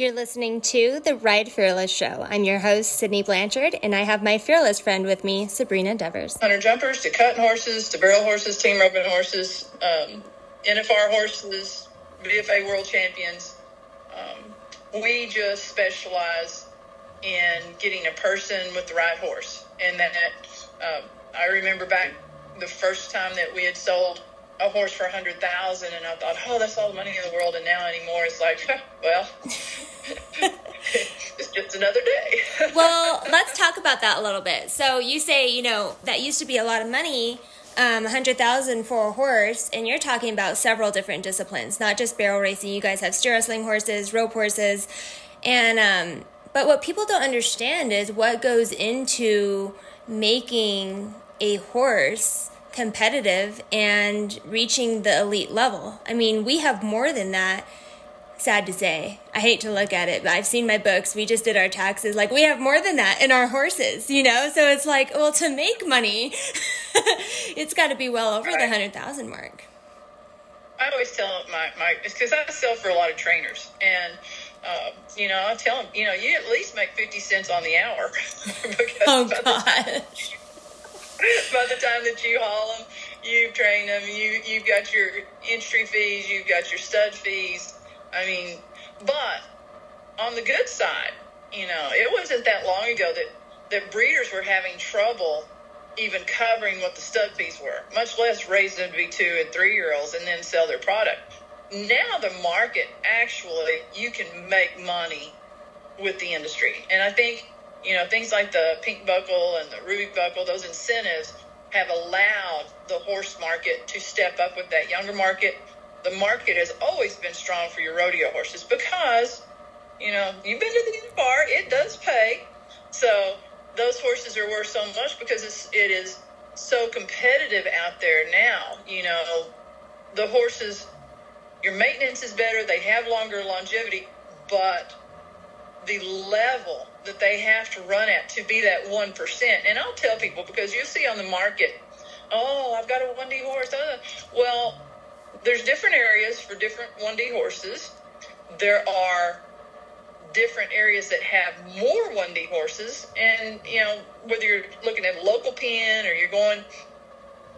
You're listening to the Ride Fearless Show. I'm your host, Sydni Blanchard, and I have my fearless friend with me, Sabrina Devers. Hunter jumpers to cutting horses to barrel horses, team roping horses, um, NFR horses, BFA world champions. Um, we just specialize in getting a person with the right horse. And that, uh, I remember back the first time that we had sold a horse for a hundred thousand, and I thought, oh, that's all the money in the world. And now anymore, it's like, well, it's just another day. well, let's talk about that a little bit. So you say, you know, that used to be a lot of money. Um, 100,000 for a horse, and you're talking about several different disciplines, not just barrel racing. You guys have steer wrestling horses, rope horses, and um, but what people don't understand is what goes into making a horse competitive and reaching the elite level. I mean, we have more than that. Sad to say. I hate to look at it, but I've seen my books. We just did our taxes. Like, we have more than that in our horses, you know? So it's like, well, to make money, it's got to be well over right. the 100,000 mark. I always tell my, my it's because I sell for a lot of trainers. And, uh, you know, I tell them, you know, you at least make 50 cents on the hour. oh, God by the time that you haul them, you've trained them, you you've got your entry fees, you've got your stud fees. I mean, but on the good side, you know, it wasn't that long ago that that breeders were having trouble even covering what the stud fees were, much less raise them to be two and three year olds and then sell their product. Now the market actually you can make money with the industry, and I think you know, things like the pink buckle and the ruby buckle, those incentives have allowed the horse market to step up with that younger market. The market has always been strong for your rodeo horses because, you know, you've been to the bar, it does pay. So those horses are worth so much because it's, it is so competitive out there now. You know, the horses, your maintenance is better, they have longer longevity, but the level that they have to run at to be that 1%. And I'll tell people because you see on the market, oh, I've got a 1D horse. Uh, well, there's different areas for different 1D horses. There are different areas that have more 1D horses. And, you know, whether you're looking at local pen or you're going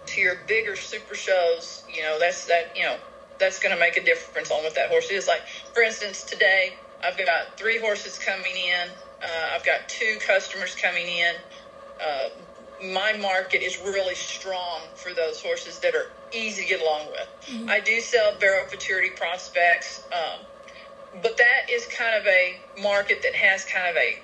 to your bigger super shows, you know, that's that, you know, that's going to make a difference on what that horse is. Like, for instance, today I've got three horses coming in. Uh, I've got two customers coming in. Uh, my market is really strong for those horses that are easy to get along with. Mm-hmm. I do sell barrel futurity prospects, um, but that is kind of a market that has kind of a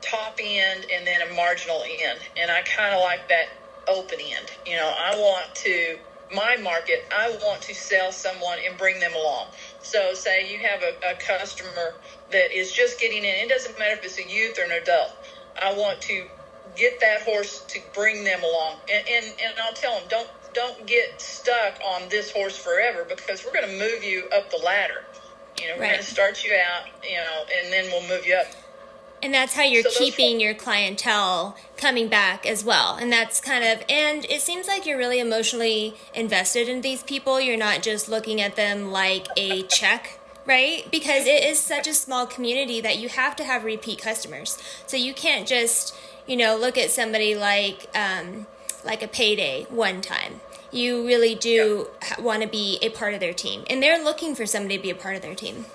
top end and then a marginal end. And I kind of like that open end. You know, I want to, my market, I want to sell someone and bring them along. So, say you have a, a customer that is just getting in. It doesn't matter if it's a youth or an adult. I want to get that horse to bring them along, and and, and I'll tell them don't don't get stuck on this horse forever because we're going to move you up the ladder. You know, we're right. going to start you out, you know, and then we'll move you up. And that's how you're so keeping your clientele coming back as well. And that's kind of, and it seems like you're really emotionally invested in these people. You're not just looking at them like a check right? Because it is such a small community that you have to have repeat customers. So you can't just, you know, look at somebody like um, like a payday one time. You really do yeah. want to be a part of their team, and they're looking for somebody to be a part of their team.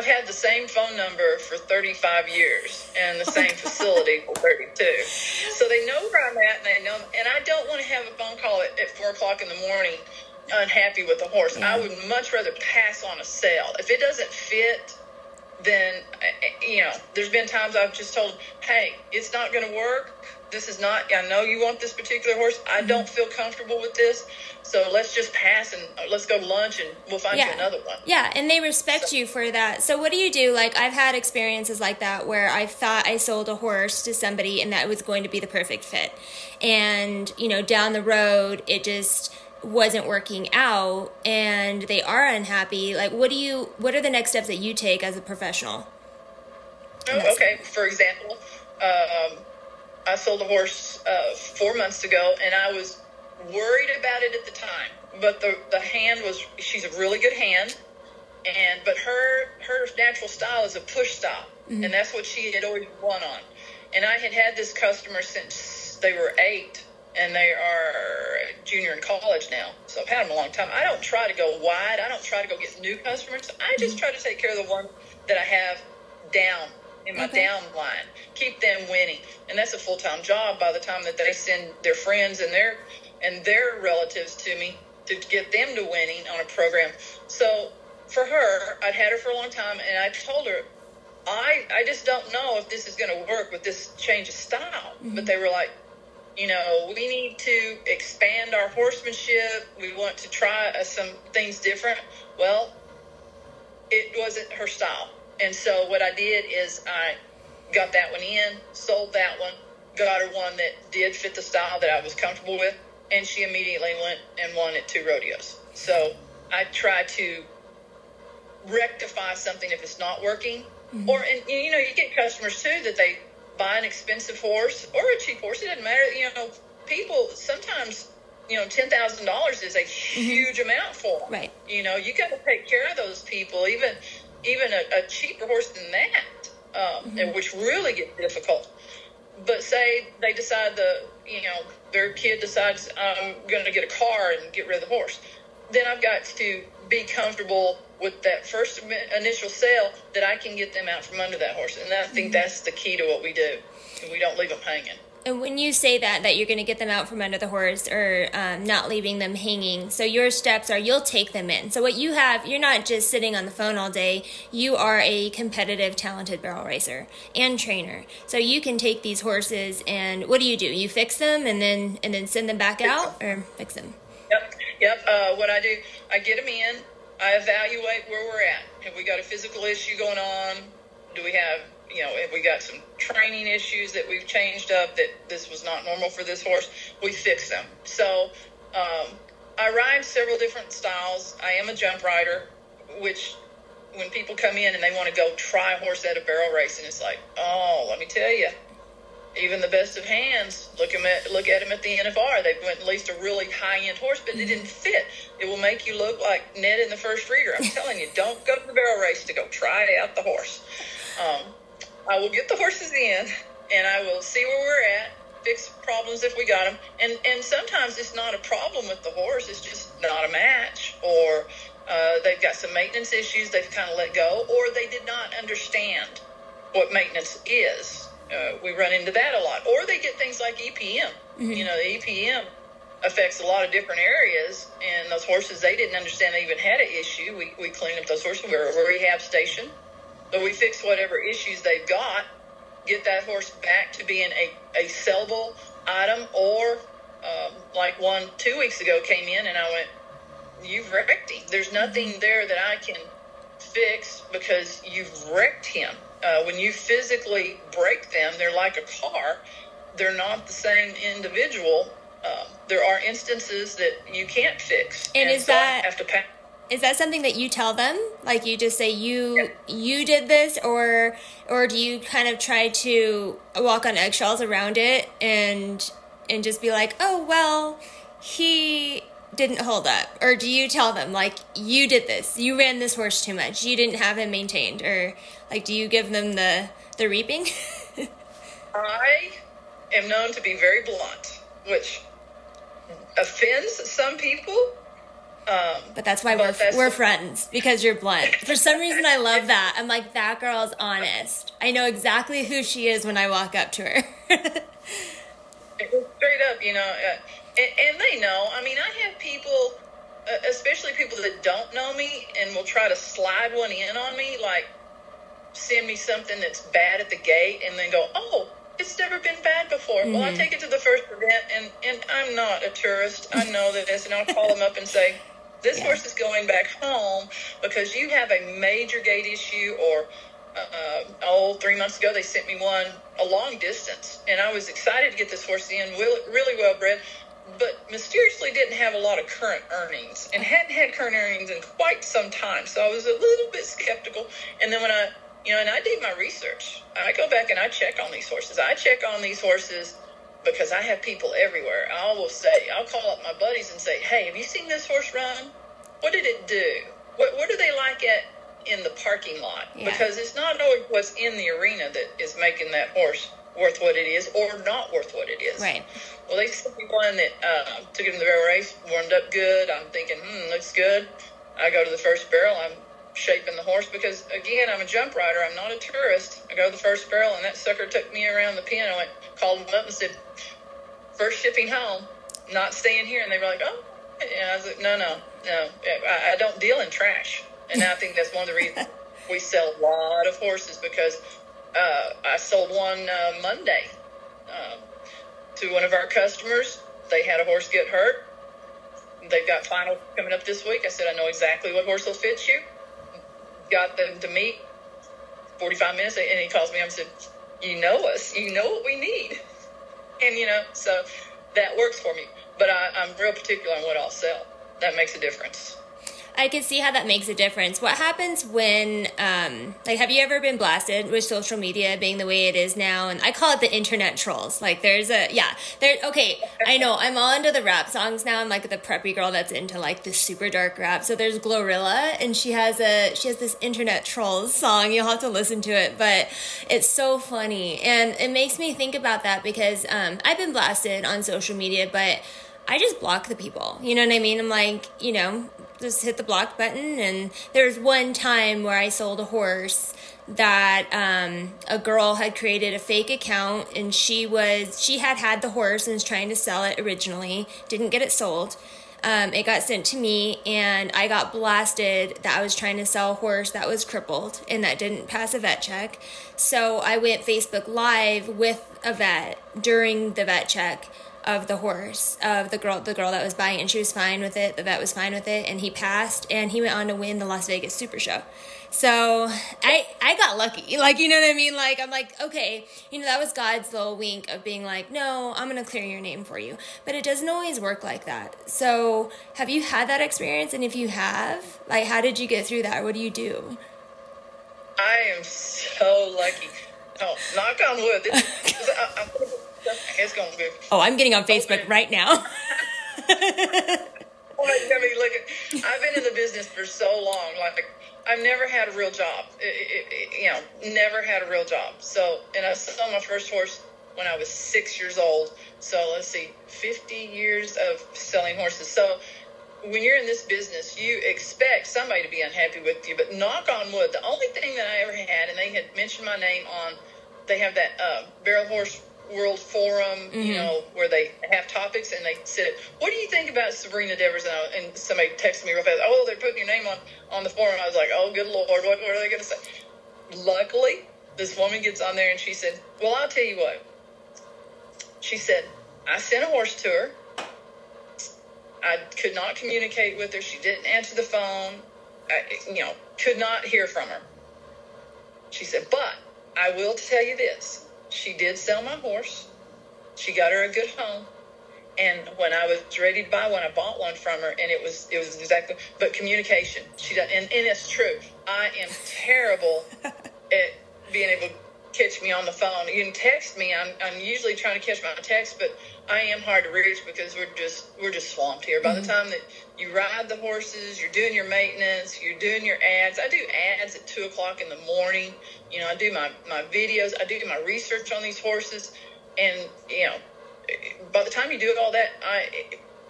I've had the same phone number for 35 years and the same facility for 32. So they know where I'm at, and they know, and I don't want to have a phone call at, at four o'clock in the morning unhappy with a horse. Yeah. I would much rather pass on a sale. If it doesn't fit, then eh, eh, you know, there's been times I've just told, "Hey, it's not going to work. This is not. I know you want this particular horse. I mm-hmm. don't feel comfortable with this. So let's just pass and uh, let's go to lunch and we'll find yeah. you another one." Yeah, and they respect so. you for that. So what do you do? Like I've had experiences like that where I thought I sold a horse to somebody and that was going to be the perfect fit, and you know, down the road it just wasn't working out and they are unhappy like what do you what are the next steps that you take as a professional oh, okay for example um, i sold a horse uh, four months ago and i was worried about it at the time but the, the hand was she's a really good hand and but her her natural style is a push stop, mm-hmm. and that's what she had always won on. And I had had this customer since they were eight, and they are junior in college now. So I've had them a long time. I don't try to go wide. I don't try to go get new customers. I just mm-hmm. try to take care of the ones that I have down in my okay. downline, keep them winning, and that's a full time job. By the time that they send their friends and their and their relatives to me to get them to winning on a program. So for her, I'd had her for a long time, and I told her, I I just don't know if this is going to work with this change of style. Mm-hmm. But they were like, you know, we need to expand our horsemanship. We want to try uh, some things different. Well, it wasn't her style. And so what I did is I got that one in, sold that one, got her one that did fit the style that I was comfortable with, and she immediately went and won at two rodeos. So I try to rectify something if it's not working. Mm-hmm. Or, and you know, you get customers too that they buy an expensive horse or a cheap horse. It doesn't matter. You know, people sometimes, you know, ten thousand dollars is a mm-hmm. huge mm-hmm. amount for them. Right. You know, you got to take care of those people. Even, even a, a cheaper horse than that, um, mm-hmm. which really gets difficult. But say they decide the, you know, their kid decides I'm going to get a car and get rid of the horse, then I've got to be comfortable with that first initial sale that I can get them out from under that horse. And I think mm-hmm. that's the key to what we do. We don't leave them hanging. And when you say that, that you're going to get them out from under the horse or um, not leaving them hanging, so your steps are you'll take them in. So what you have, you're not just sitting on the phone all day. You are a competitive, talented barrel racer and trainer. So you can take these horses and what do you do? You fix them and then and then send them back out or fix them. Yep, yep. Uh, what I do, I get them in. I evaluate where we're at. Have we got a physical issue going on? Do we have, you know, we got some training issues that we've changed up that this was not normal for this horse? We fix them. So um, I ride several different styles. I am a jump rider, which when people come in and they want to go try a horse at a barrel race, and it's like, oh, let me tell you, even the best of hands look them at look at them at the NFR. They went at least a really high end horse, but it didn't fit. It will make you look like Ned in the first reader. I'm telling you, don't go to the barrel race to go try out the horse. Um, I will get the horses in, and I will see where we're at, fix problems if we got them, and and sometimes it's not a problem with the horse. It's just not a match, or uh, they've got some maintenance issues they've kind of let go, or they did not understand what maintenance is uh, we run into that a lot. Or they get things like EPM. Mm-hmm. You know, the EPM affects a lot of different areas, and those horses they didn't understand they even had an issue. We we clean up those horses. We're a rehab station, but we fix whatever issues they've got, get that horse back to being a a sellable item. Or um, like one two weeks ago came in, and I went, "You've wrecked him. There's nothing mm-hmm. there that I can." fix because you've wrecked him uh, when you physically break them, they're like a car. They're not the same individual. Uh, there are instances that you can't fix, and, and is so that have to pay. Is that something that you tell them? Like you just say you you did this, or or do you kind of try to walk on eggshells around it and and just be like, oh well, he didn't hold up or do you tell them like you did this. You ran this horse too much. You didn't have him maintained or like do you give them the the reaping? I am known to be very blunt which offends some people um, but that's why but we're that's we're friends because you're blunt. For some reason, I love that. I'm like that girl's honest. I know exactly who she is when I walk up to her. Straight up, you know. Uh, and, and they know. I mean, I have people, uh, especially people that don't know me, and will try to slide one in on me, like send me something that's bad at the gate, and then go, "Oh, it's never been bad before." Mm-hmm. Well, I mm-hmm. take it to the first event, and and I'm not a tourist. I know this, and I'll call them up and say. This yeah. horse is going back home because you have a major gate issue or uh, oh, three months ago they sent me one a long distance, and I was excited to get this horse in, really well bred but mysteriously didn't have a lot of current earnings and hadn't had current earnings in quite some time. So I was a little bit skeptical. And then when I, you know, and I did my research, I go back and I check on these horses. I check on these horses because I have people everywhere. I will say, I'll call up my buddies and say, hey, have you seen this horse run? What did it do? what, what do they like at in the parking lot? Yeah. Because it's not always what's in the arena that is making that horse worth what it is or not worth what it is. Right. Well, they sent me one that uh, took him to the barrel race, warmed up good. I'm thinking, hmm, looks good. I go to the first barrel. I'm shaping the horse because, again, I'm a jump rider. I'm not a tourist. I go to the first barrel, and that sucker took me around the pen. I went, called him up and said, first shipping home, not staying here. And they were like, oh. And I was like, no, no, no. I, I don't deal in trash. And I think that's one of the reasons we sell a lot of horses because uh, I sold one uh, Monday um, to one of our customers. They had a horse get hurt. They've got final coming up this week. I said, I know exactly what horse will fit you. Got them to meet 45 minutes, and he calls me up and said, You know us. You know what we need. And, you know, so that works for me. But I, I'm real particular on what I'll sell. That makes a difference. I can see how that makes a difference. What happens when, um, like, have you ever been blasted with social media being the way it is now? And I call it the internet trolls. Like, there's a, yeah, there, okay, I know, I'm all into the rap songs now. I'm like the preppy girl that's into like the super dark rap. So there's Glorilla, and she has a, she has this internet trolls song. You'll have to listen to it, but it's so funny. And it makes me think about that because, um, I've been blasted on social media, but I just block the people. You know what I mean? I'm like, you know, just hit the block button. And there's one time where I sold a horse that um, a girl had created a fake account and she was she had had the horse and was trying to sell it originally didn't get it sold um, it got sent to me and i got blasted that i was trying to sell a horse that was crippled and that didn't pass a vet check so i went facebook live with a vet during the vet check of the horse of the girl the girl that was buying it and she was fine with it the vet was fine with it and he passed and he went on to win the las vegas super show. So i i got lucky. Like you know what i mean? Like i'm like okay you know that was god's little wink of being like no i'm gonna clear your name for you. But it doesn't always work like that. So have you had that experience? And if you have like how did you get through that? What do you do? I am so lucky. Oh, knock on wood. This, this, I, I'm, it's going oh i'm getting on facebook Okay. right now I mean, look, I've been in the business for so long. Like, I've never had a real job. I- I- I- you know, never had a real job. So, and I sold my first horse when I was six years old. So let's see, 50 years of selling horses. So when you're in this business, you expect somebody to be unhappy with you. But knock on wood, the only thing that I ever had, and they had mentioned my name on, they have that uh, Barrel Horse World Forum, you mm-hmm. know, where they have topics, and they said, "What do you think about Sabrina Devers?" And, I, and somebody texted me real fast, "Oh, they're putting your name on on the forum." I was like, "Oh, good lord, what, what are they going to say?" Luckily, this woman gets on there and she said, "Well, I'll tell you what." She said, "I sent a horse to her." I could not communicate with her. She didn't answer the phone. I, you know, could not hear from her. She said, but I will tell you this. She did sell my horse. She got her a good home. And when I was ready to buy one, I bought one from her, and it was it was exactly. But communication, she does, and, and it's true. I am terrible at being able to catch me on the phone. You can text me. I'm I'm usually trying to catch my text, but I am hard to reach because we're just we're just swamped here. By the mm-hmm. time that you ride the horses, you're doing your maintenance, you're doing your ads. I do ads at two o'clock in the morning. You know, I do my my videos. I do my research on these horses, and you know, by the time you do all that, I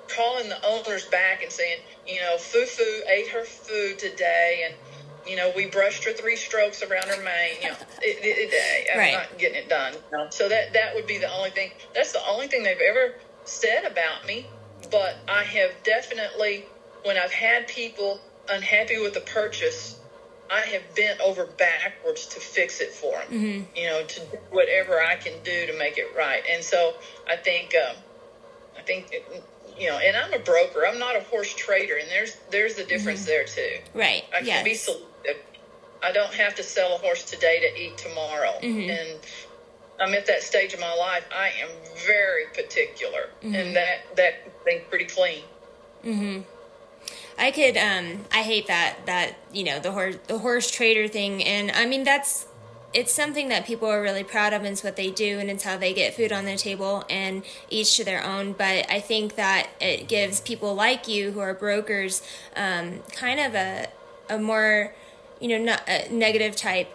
calling the owners back and saying, you know, Fufu ate her food today, and you know, we brushed her three strokes around her mane. You know, it, it, it, I'm Right. not getting it done. So that that would be the only thing. That's the only thing they've ever said about me. But I have definitely, when I've had people unhappy with the purchase, I have bent over backwards to fix it for them. You know, to do whatever I can do to make it right. And so I think, um, I think, it, you know, and I'm a broker. I'm not a horse trader, and there's there's the difference there too. right I can be selective. I don't have to sell a horse today to eat tomorrow. Mm-hmm. And I'm at that stage of my life. I am very particular, Mm-hmm. and that that thing pretty clean. I could um I hate that that you know the horse the horse trader thing and I mean that's it's something that people are really proud of and it's what they do and it's how they get food on their table and each to their own but I think that it gives people like you who are brokers um kind of a a more, you know, not a negative type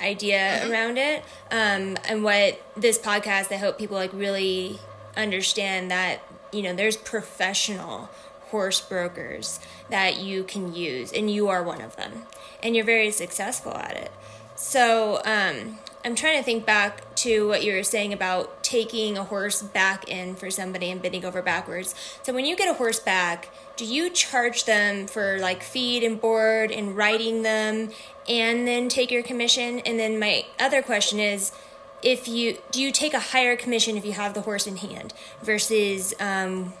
idea mm-hmm. around it. Um, and what this podcast, I hope people like really understand that you know there's professional horse brokers that you can use, and you are one of them, and you're very successful at it. So um, I'm trying to think back to what you were saying about taking a horse back in for somebody and bending over backwards. So when you get a horse back, do you charge them for like feed and board and riding them and then take your commission? And then my other question is if you do you take a higher commission if you have the horse in hand versus um,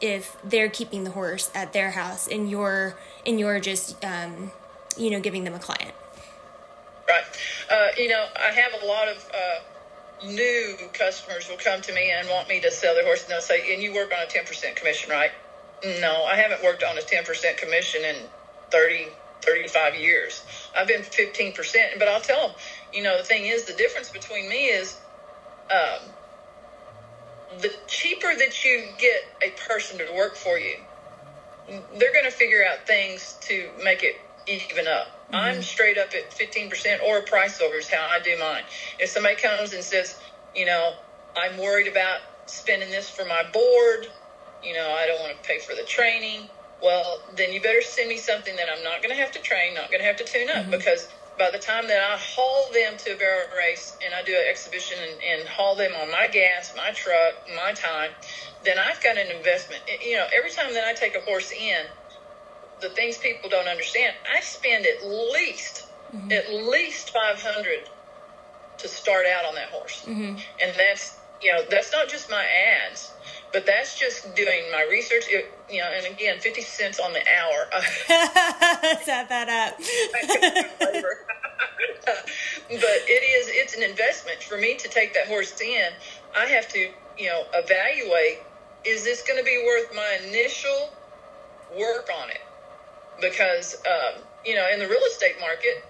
if they're keeping the horse at their house and you're and you're just um, you know giving them a client Right. Uh, you know, I have a lot of uh, new customers will come to me and want me to sell their horse, and they'll say, "And you work on a ten percent commission, right?" No, I haven't worked on a ten percent commission in 30, 35 years. I've been fifteen percent, but I'll tell them, you know, the thing is, the difference between me is. Um, the cheaper that you get a person to work for you, they're going to figure out things to make it even up. Mm-hmm. I'm straight up at 15% or a price over is how I do mine. If somebody comes and says, you know, I'm worried about spending this for my board, you know, I don't want to pay for the training, well, then you better send me something that I'm not going to have to train, not going to have to tune up mm-hmm. because by the time that I haul them to a barrel race and I do an exhibition and, and, haul them on my gas, my truck, my time, then I've got an investment. You know, every time that I take a horse in, the things people don't understand. I spend at least mm-hmm. at least five hundred to start out on that horse, mm-hmm. and that's you know that's not just my ads, but that's just doing my research. It, you know, and again, fifty cents on the hour. Set that up. but it is it's an investment for me to take that horse in. I have to you know evaluate is this going to be worth my initial work on it because um, you know in the real estate market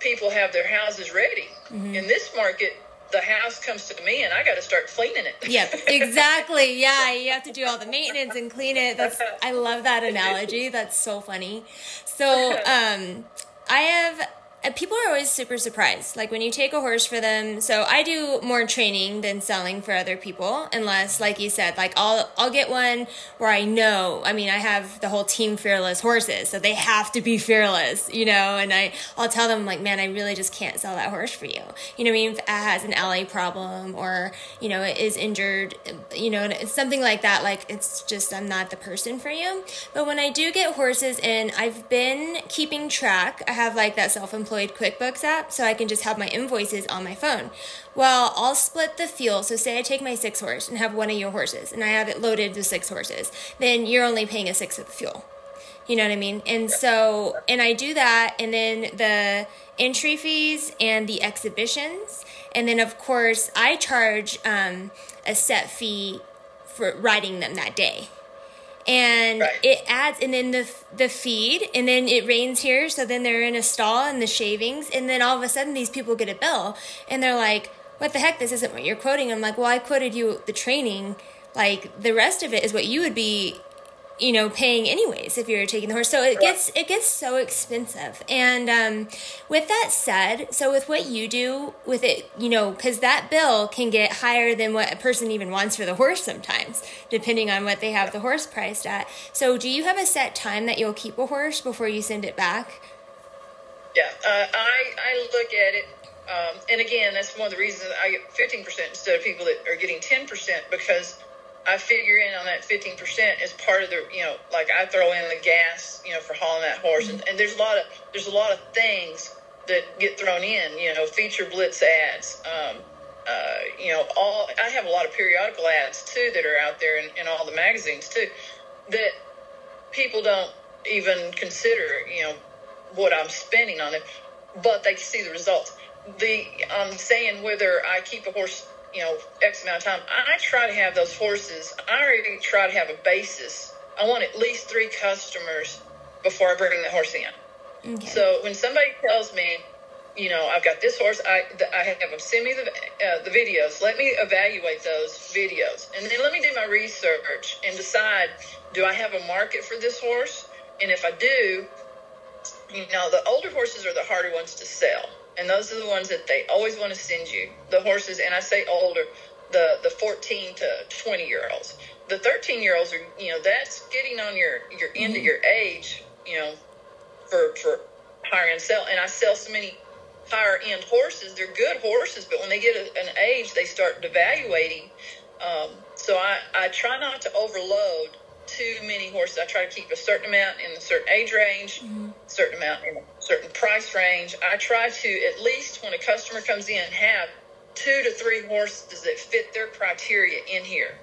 people have their houses ready mm-hmm. in this market the house comes to me and I got to start cleaning it. Yep, exactly. Yeah, you have to do all the maintenance and clean it. That's I love that analogy. That's so funny. So, um I have Uh, people are always super surprised. Like when you take a horse for them. So I do more training than selling for other people, unless, like you said, like I'll I'll get one where I know. I mean, I have the whole team fearless horses, so they have to be fearless, you know. And I I'll tell them like, man, I really just can't sell that horse for you. You know, I mean, if it has an alley problem or you know it is injured, you know, something like that. Like it's just I'm not the person for you. But when I do get horses in, I've been keeping track. I have like that self employed employed QuickBooks app so I can just have my invoices on my phone. Well, I'll split the fuel. So, say I take my six horse and have one of your horses, and I have it loaded with six horses, then you're only paying a sixth of the fuel. You know what I mean? And so, and I do that, and then the entry fees and the exhibitions. And then, of course, I charge um, a set fee for riding them that day and right. it adds and then the the feed and then it rains here so then they're in a stall and the shavings and then all of a sudden these people get a bill and they're like what the heck? This isn't what you're quoting. I'm like well i quoted you the training. Like the rest of it is what you would be you know paying anyways if you're taking the horse. So it gets it gets so expensive. And um, with that said so with what you do with it you know because that bill can get higher than what a person even wants for the horse sometimes depending on what they have the horse priced at. So do you have a set time that you'll keep a horse before you send it back? Yeah uh, i i look at it um, and again that's one of the reasons i get 15% instead of people that are getting 10% because I figure in on that 15% as part of the, you know, like I throw in the gas, you know, for hauling that horse. And, and there's a lot of, there's a lot of things that get thrown in, you know, feature blitz ads. Um, uh, you know, all, I have a lot of periodical ads too that are out there in, in all the magazines too that people don't even consider, you know, what I'm spending on it, but they see the results. The, I'm saying whether I keep a horse you know, X amount of time. I try to have those horses. I already try to have a basis. I want at least three customers before I bring the horse in. Okay. So when somebody tells me, you know, I've got this horse, I, I have them send me the, uh, the videos. Let me evaluate those videos. And then let me do my research and decide do I have a market for this horse? And if I do, you know, the older horses are the harder ones to sell. And those are the ones that they always want to send you. The horses, and I say older, the, the 14 to 20 year olds. The 13 year olds are, you know, that's getting on your, your end of your age, you know, for, for higher end sell. And I sell so many higher end horses. They're good horses, but when they get a, an age, they start devaluating. Um, so I, I try not to overload too many horses. I try to keep a certain amount in a certain age range, mm-hmm. certain amount in a certain price range. I try to at least when a customer comes in have two to three horses that fit their criteria in here.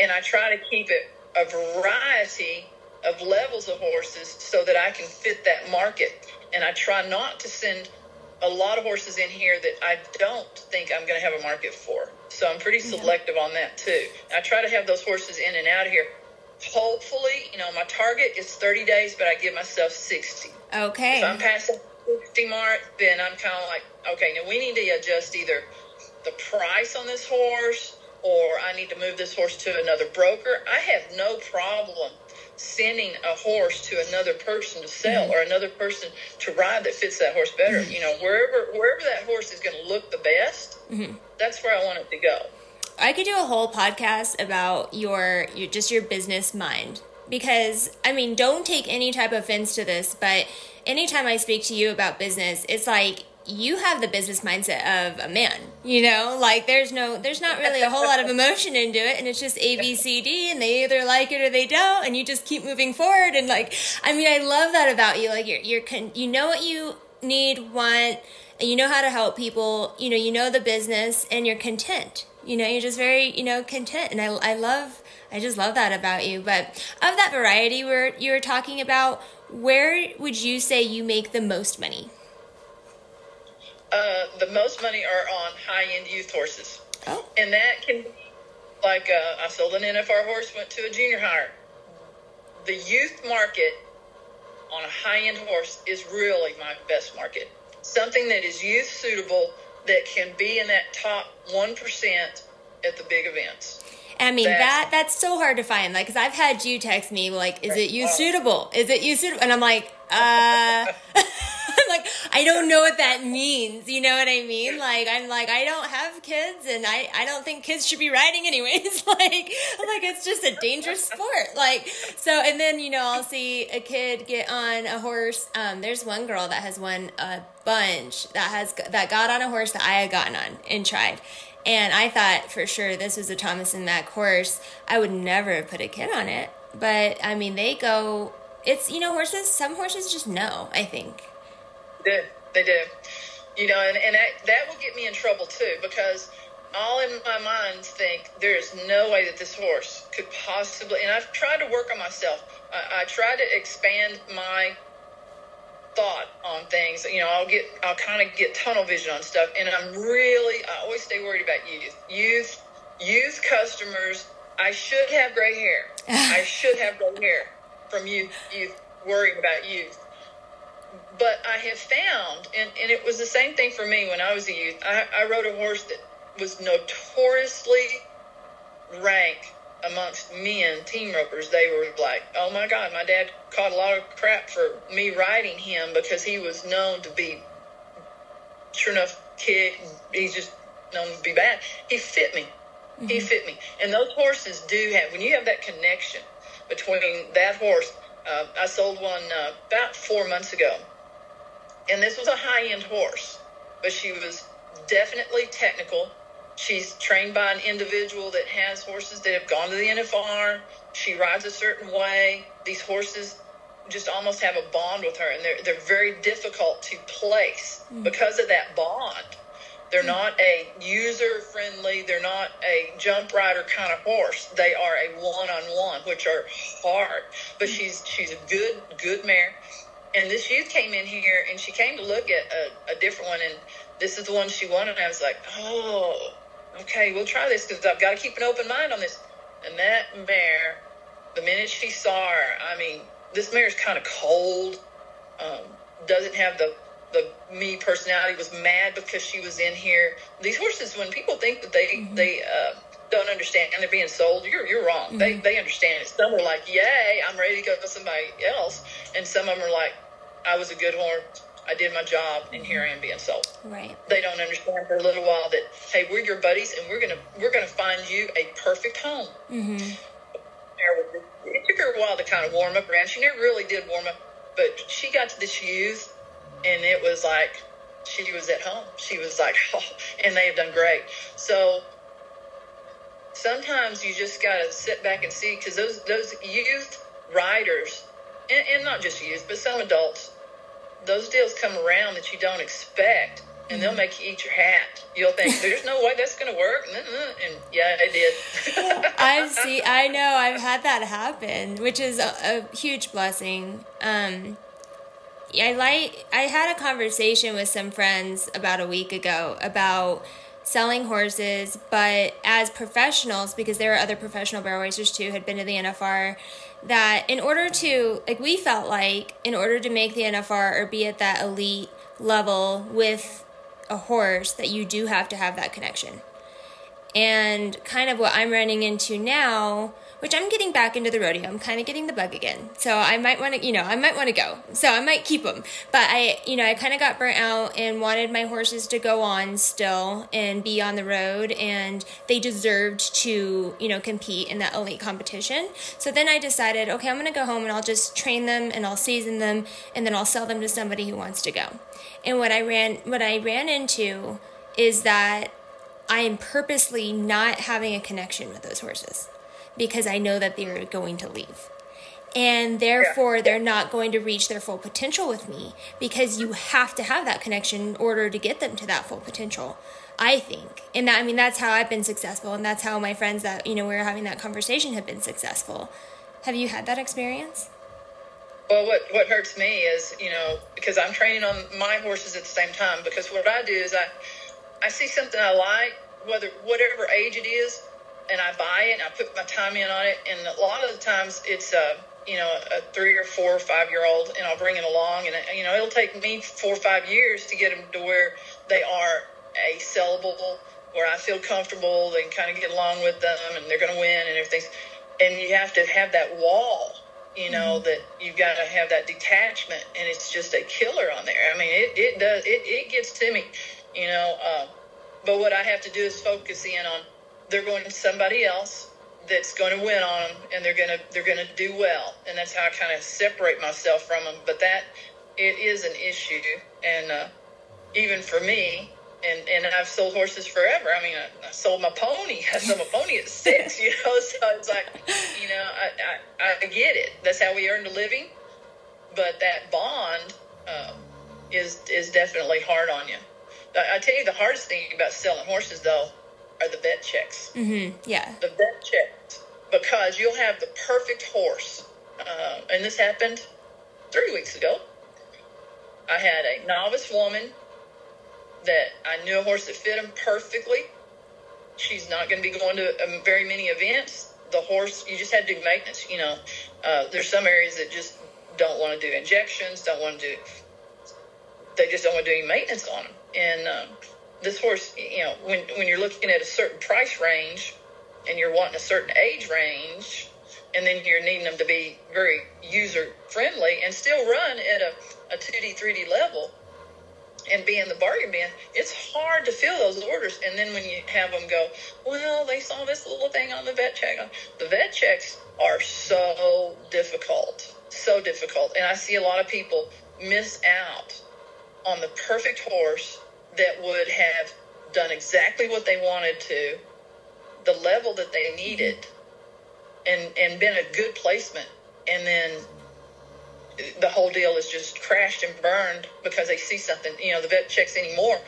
And I try to keep it a variety of levels of horses so that I can fit that market. And I try not to send a lot of horses in here that I don't think I'm going to have a market for. So I'm pretty selective yeah. on that too. I try to have those horses in and out of here. Hopefully, you know, my target is 30 days, but I give myself 60. Okay. If I'm past the 60 mark, then I'm kind of like, okay, now we need to adjust either the price on this horse or I need to move this horse to another broker. I have no problem sending a horse to another person to sell mm-hmm. or another person to ride that fits that horse better. Mm-hmm. You know, wherever wherever that horse is going to look the best, mm-hmm. that's where I want it to go. I could do a whole podcast about your, your just your business mind because I mean, don't take any type of offense to this, but anytime I speak to you about business, it's like you have the business mindset of a man you know? Like there's no there's not really a whole lot of emotion into it and it's just a b c d and they either like it or they don't and you just keep moving forward and like i mean i love that about you like you're you're con- you know what you need want and you know how to help people you know you know the business and you're content you know you're just very you know content and i, I love i just love that about you but of that variety where you were talking about where would you say you make the most money uh, the most money are on high end youth horses. Oh. And that can be like uh, I sold an NFR horse, went to a junior hire. The youth market on a high end horse is really my best market. Something that is youth suitable that can be in that top 1% at the big events. I mean that's, that that's so hard to find. Like, cause I've had you text me like, "Is it youth suitable? Is it youth suitable?" And I'm like, uh. like, I don't know what that means. You know what I mean? Like, I'm like, I don't have kids and I, I don't think kids should be riding anyways. like, like, it's just a dangerous sport. Like, so, and then, you know, I'll see a kid get on a horse. Um, there's one girl that has won a bunch that has, that got on a horse that I had gotten on and tried. And I thought for sure this was a Thomas and Mack horse. I would never have put a kid on it. But I mean, they go, it's, you know, horses, some horses just know, I think. They do. They do. You know, and, and that, that will get me in trouble too because all in my mind think there is no way that this horse could possibly, and I've tried to work on myself. I, I try to expand my thought on things. You know, I'll get, I'll kind of get tunnel vision on stuff, and I'm really, I always stay worried about youth, youth, youth customers. I should have gray hair. I should have gray hair from youth, youth worrying about youth. But I have found, and, and it was the same thing for me when I was a youth. I, I rode a horse that was notoriously ranked amongst men, team ropers. They were like, oh my God, my dad caught a lot of crap for me riding him because he was known to be, sure enough, kid. He's just known to be bad. He fit me. Mm-hmm. He fit me. And those horses do have, when you have that connection between that horse, uh, I sold one uh, about four months ago and this was a high end horse, but she was definitely technical. She's trained by an individual that has horses that have gone to the NFR. She rides a certain way. These horses just almost have a bond with her, and they're they're very difficult to place mm. because of that bond. They're mm. not a user friendly. They're not a jump rider kind of horse. They are a one on one, which are hard. But mm. she's she's a good good mare and this youth came in here and she came to look at a, a different one and this is the one she wanted and i was like oh okay we'll try this because i've got to keep an open mind on this and that mare the minute she saw her i mean this mare is kind of cold um, doesn't have the the me personality was mad because she was in here these horses when people think that they mm-hmm. they uh, don't understand and they're being sold, you're you're wrong. Mm-hmm. They they understand it. Some are like, Yay, I'm ready to go to somebody else and some of them are like, I was a good horse. I did my job, and here I am being sold. Right. They don't understand for a little while that hey, we're your buddies, and we're gonna we're gonna find you a perfect home. Mm-hmm. It took her a while to kind of warm up around. She never really did warm up, but she got to this youth, and it was like she was at home. She was like, oh, and they have done great. So sometimes you just got to sit back and see because those those youth riders, and, and not just youth, but some adults, those deals come around that you don't expect. And they'll make you eat your hat. You'll think there's no way that's going to work, and yeah, it did. I've seen, I know, I've had that happen, which is a, a huge blessing. Um, I like I had a conversation with some friends about a week ago about selling horses, but as professionals, because there were other professional barrel racers too, had been to the NFR, that in order to, like, we felt like in order to make the NFR or be at that elite level with a horse, that you do have to have that connection. And kind of what I'm running into now which I'm getting back into the rodeo. I'm kind of getting the bug again. So I might want to, you know, I might want to go. So I might keep them. But I, you know, I kind of got burnt out and wanted my horses to go on still and be on the road and they deserved to, you know, compete in that elite competition. So then I decided, okay, I'm going to go home and I'll just train them and I'll season them and then I'll sell them to somebody who wants to go. And what I ran what I ran into is that I am purposely not having a connection with those horses because I know that they're going to leave. And therefore, they're not going to reach their full potential with me because you have to have that connection in order to get them to that full potential. I think. And that, I mean, that's how I've been successful. And that's how my friends that, you know, we were having that conversation have been successful. Have you had that experience? Well, what, what hurts me is, you know, because I'm training on my horses at the same time. Because what I do is I, I see something I like, whether whatever age it is, and I buy it and I put my time in on it. And a lot of the times it's a, you know, a three or four or five year old and I'll bring it along and, you know, it'll take me four or five years to get them to where they are a sellable, where I feel comfortable and kind of get along with them and they're going to win and everything. And you have to have that wall, you know, mm-hmm. that you've got to have that detachment and it's just a killer on there. I mean, it, it does, it, it gets to me, you know, uh, but what I have to do is focus in on they're going to somebody else that's going to win on them and they're going to they're going to do well. And that's how I kind of separate myself from them but that it is an issue. And uh, even for me and and I've sold horses forever. I mean I, I sold my pony. I sold my pony at six you know? So it's like you know I, I, I get it. That's how we earned a living. But that bond um, is is definitely hard on you. I, I tell you the hardest thing about selling horses though are the vet checks. Mm-hmm. Yeah. The vet checks because you'll have the perfect horse, uh, and this happened three weeks ago. I had a novice woman that I knew a horse that fit him perfectly. She's not going to be going to um, very many events. The horse, you just had to do maintenance. You know, uh, there's some areas that just don't want to do injections, don't want to do. They just don't want to do any maintenance on them, and um, this horse, you know, when when you're looking at a certain price range and you're wanting a certain age range, and then you're needing them to be very user friendly and still run at a, a 2D, 3D level and be in the bargain bin, it's hard to fill those orders. And then when you have them go, well, they saw this little thing on the vet check. The vet checks are so difficult, so difficult. And I see a lot of people miss out on the perfect horse that would have done exactly what they wanted to, the level that they needed, and and been a good placement, and then the whole deal is just crashed and burned because they see something. You know, the vet checks anymore.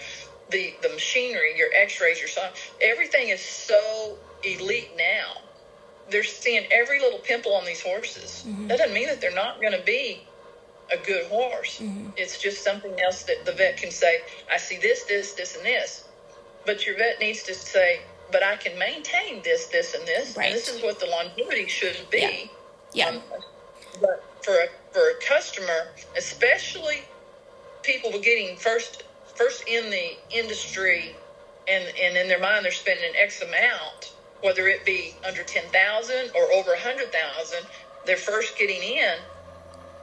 The the machinery, your X-rays, your son, everything is so elite now. They're seeing every little pimple on these horses. Mm-hmm. That doesn't mean that they're not going to be a good horse. Mm-hmm. It's just something else that the vet can say, I see this, this, this, and this. But your vet needs to say, but I can maintain this, this, and this. Right. And this is what the longevity should be. Yeah. yeah. Um, but for a, for a customer, especially people getting first first in the industry and, and in their mind they're spending an X amount, whether it be under 10,000 or over 100,000, they're first getting in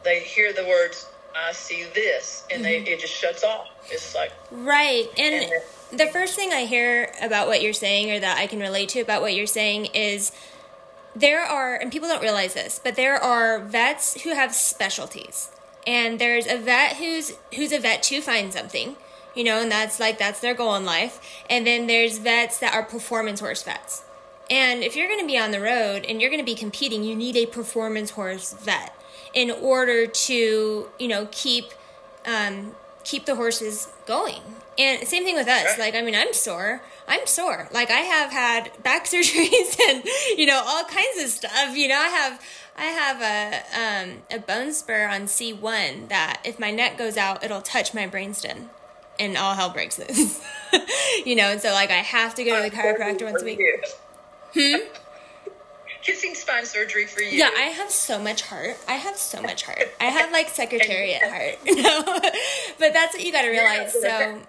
they hear the words, I see this, and they mm-hmm. it just shuts off. It's like Right. And, And the first thing I hear about what you're saying or that I can relate to about what you're saying is there are, and people don't realize this, but there are vets who have specialties. And there's a vet who's who's a vet to find something, you know, and that's like that's their goal in life. And then there's vets that are performance horse vets. And if you're going to be on the road and you're going to be competing, you need a performance horse vet in order to, you know, keep um, keep the horses going. And same thing with us. Like, I mean, I'm sore. I'm sore. Like, I have had back surgeries and you know all kinds of stuff. You know, I have I have a um, a bone spur on C1 that if my neck goes out, it'll touch my brainstem, and all hell breaks loose. you know, and so like I have to go to the chiropractor once a week. Hmm. Kissing spine surgery for you. Yeah, I have so much heart. I have so much heart. I have like secretariat heart. No, but that's what you got to realize. So,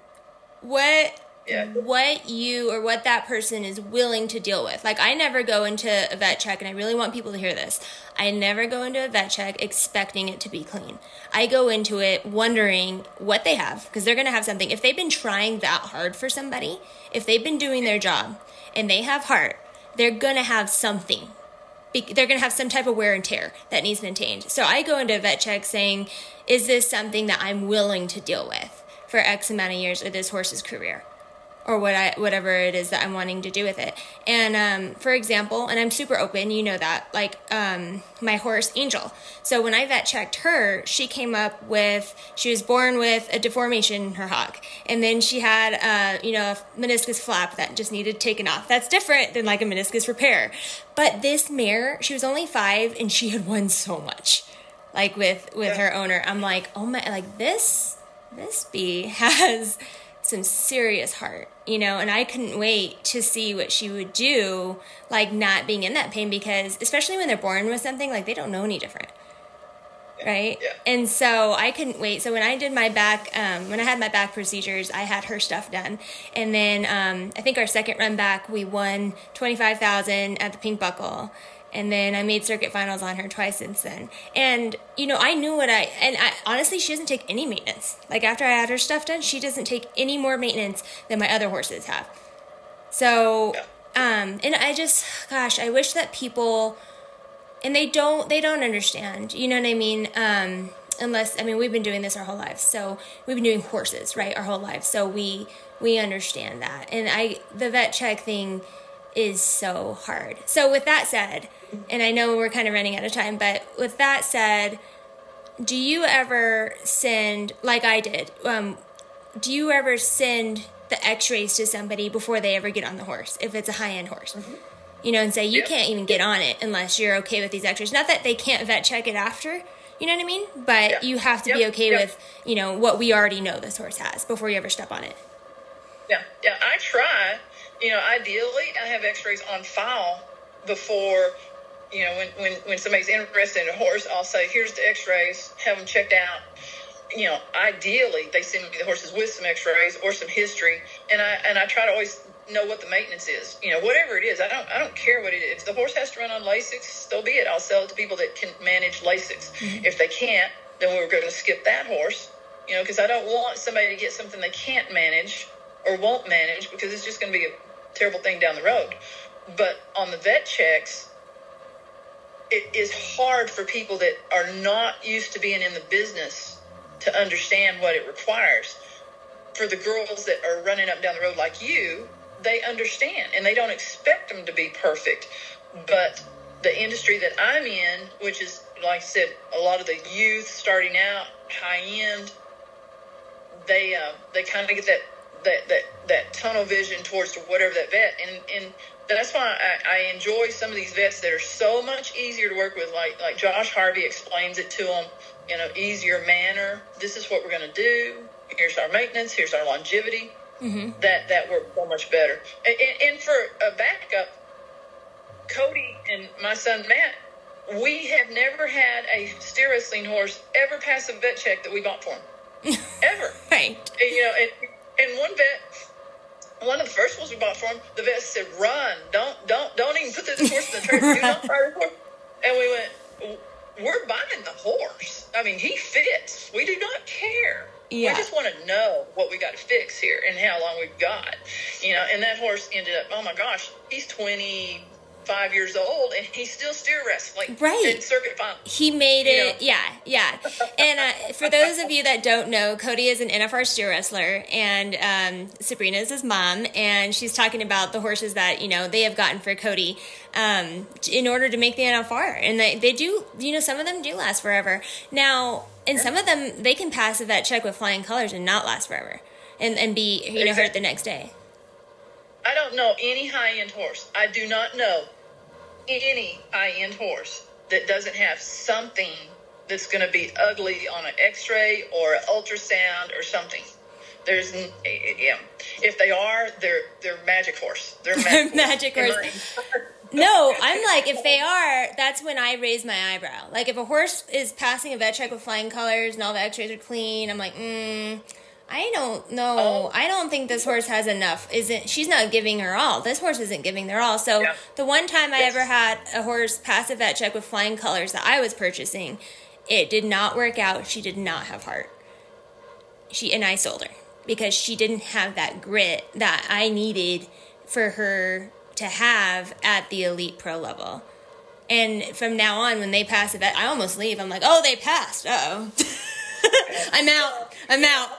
what Yeah. what you or what that person is willing to deal with. Like I never go into a vet check, and I really want people to hear this. I never go into a vet check expecting it to be clean. I go into it wondering what they have because they're going to have something. If they've been trying that hard for somebody, if they've been doing their job and they have heart, they're going to have something they're going to have some type of wear and tear that needs maintained. So I go into a vet check saying, is this something that I'm willing to deal with for X amount of years of this horse's career? Or what I, whatever it is that I'm wanting to do with it. And um, for example, and I'm super open, you know that, like um, my horse Angel. So when I vet checked her, she came up with, she was born with a deformation in her hock. And then she had, uh, you know, a meniscus flap that just needed taken off. That's different than like a meniscus repair. But this mare, she was only five and she had won so much. Like with with her owner, I'm like, oh my, like this this bee has some serious heart, you know, and I couldn't wait to see what she would do, like not being in that pain because especially when they're born with something, like they don't know any different. Right? Yeah. And so I couldn't wait. So when I did my back, um, when I had my back procedures, I had her stuff done. And then um, I think our second run back, we won 25000 at the Pink Buckle and then I made circuit finals on her twice since then. And you know, I knew what I and I honestly she doesn't take any maintenance. Like after I had her stuff done, she doesn't take any more maintenance than my other horses have. So, um, and I just, gosh, I wish that people, and they don't, they don't understand. You know what I mean? Um, unless I mean we've been doing this our whole lives, so we've been doing horses right our whole lives, so we we understand that. And I the vet check thing is so hard. So with that said, and I know we're kind of running out of time, but with that said, do you ever send like I did? Um, do you ever send the X-rays to somebody before they ever get on the horse if it's a high-end horse? You know, and say you Yep. can't even get on it unless you're okay with these X-rays. Not that they can't vet check it after. You know what I mean? But Yeah. you have to be okay Yep. with, you know, what we already know this horse has before you ever step on it. Yeah, yeah. I try. You know, ideally, I have X-rays on file before. You know, when when when somebody's interested in a horse, I'll say, "Here's the X-rays. Have them checked out." You know, ideally, they send me the horses with some X-rays or some history, and I and I try to always know what the maintenance is. You know, whatever it is, I don't I don't care what it is. If the horse has to run on Lasix, so be it. I'll sell it to people that can manage Lasix. Mm-hmm. If they can't, then we're going to skip that horse. You know, because I don't want somebody to get something they can't manage or won't manage because it's just going to be a terrible thing down the road. But on the vet checks, it is hard for people that are not used to being in the business to understand what it requires. For the girls that are running up down the road like you, they understand and they don't expect them to be perfect. But the industry that I'm in, which is, like I said, a lot of the youth starting out, high end, they uh, they kind of get that that that that tunnel vision towards whatever that vet, and and that's why I, I enjoy some of these vets that are so much easier to work with. Like like Josh Harvey explains it to them in an easier manner. This is what we're going to do. Here's our maintenance. Here's our longevity. Mm-hmm. That that works so much better. And, and, and for a backup, Cody and my son Matt, we have never had a steer wrestling horse ever pass a vet check that we bought for him. ever. Right. You know, and, and one vet, one of the first ones we bought for him, the vet said, "Run! Don't, don't, don't even put this horse in the trailer. Do not try this horse." And we went, we're buying the horse. I mean, he fits. We do not care. Yeah. We just want to know what we got to fix here and how long we've got. You know, and that horse ended up, oh my gosh, he's 25 years old and he's still steer wrestling. Right. In circuit final. He made You it, know? yeah, yeah. And uh, for those of you that don't know, Cody is an NFR steer wrestler, and um, Sabrina is his mom, and she's talking about the horses that you know they have gotten for Cody um, in order to make the NFR, and they they do, you know, some of them do last forever. Now, and some of them they can pass a vet check with flying colors and not last forever, and and be you know hurt the next day. I don't know any high end horse. I do not know any high end horse that doesn't have something that's going to be ugly on an x ray or an ultrasound or something. There's, n- yeah. If they are, they're they're magic horse. They're magic, Magic In horse. No, I'm like, if they are, that's when I raise my eyebrow. Like, if a horse is passing a vet check with flying colors and all the x rays are clean, I'm like, mm, I don't know. Oh. I don't think this horse has enough. Isn't she's not giving her all? This horse isn't giving their all. So Yeah. the one time I ever had a horse pass a vet check with flying colors that I was purchasing, it did not work out. She did not have heart. She and I sold her because she didn't have that grit that I needed for her to have at the elite pro level. And from now on, when they pass a vet, I almost leave. I'm like, oh, they passed. Oh, I'm out. I'm out.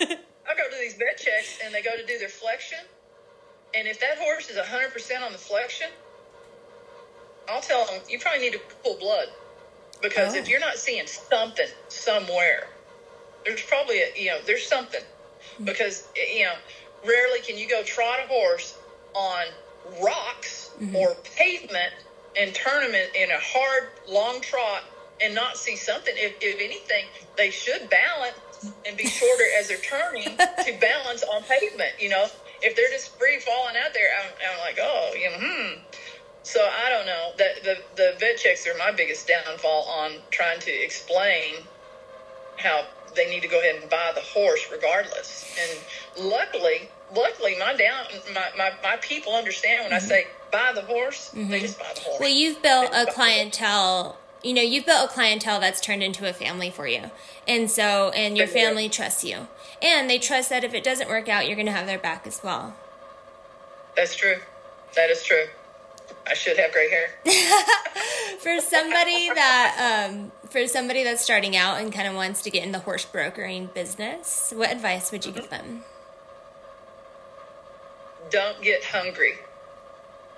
I go to these vet checks and they go to do their flexion, and if that horse is 100% on the flexion, I'll tell them you probably need to pull blood. Because Oh. if you're not seeing something somewhere, there's probably a, you know there's something. Hmm. Because you know rarely can you go trot a horse on rocks mm-hmm. or pavement and tournament in a hard long trot and not see something. If, if anything, they should balance and be shorter as they're turning to balance on pavement. You know, if they're just free falling out there, I'm, I'm like, oh, you know, hmm. So I don't know. The, the the vet checks are my biggest downfall on trying to explain how they need to go ahead and buy the horse regardless. And luckily, luckily, my down my, my, my people understand when I say buy the horse, they just buy the horse. Well, you've built a just buy the horse. clientele. You know, you've built a clientele that's turned into a family for you, and so and your family trusts you, and they trust that if it doesn't work out, you're going to have their back as well. That's true. That is true. I should have gray hair. for somebody that um, for somebody that's starting out and kind of wants to get in the horse brokering business what advice would you give them Don't get hungry.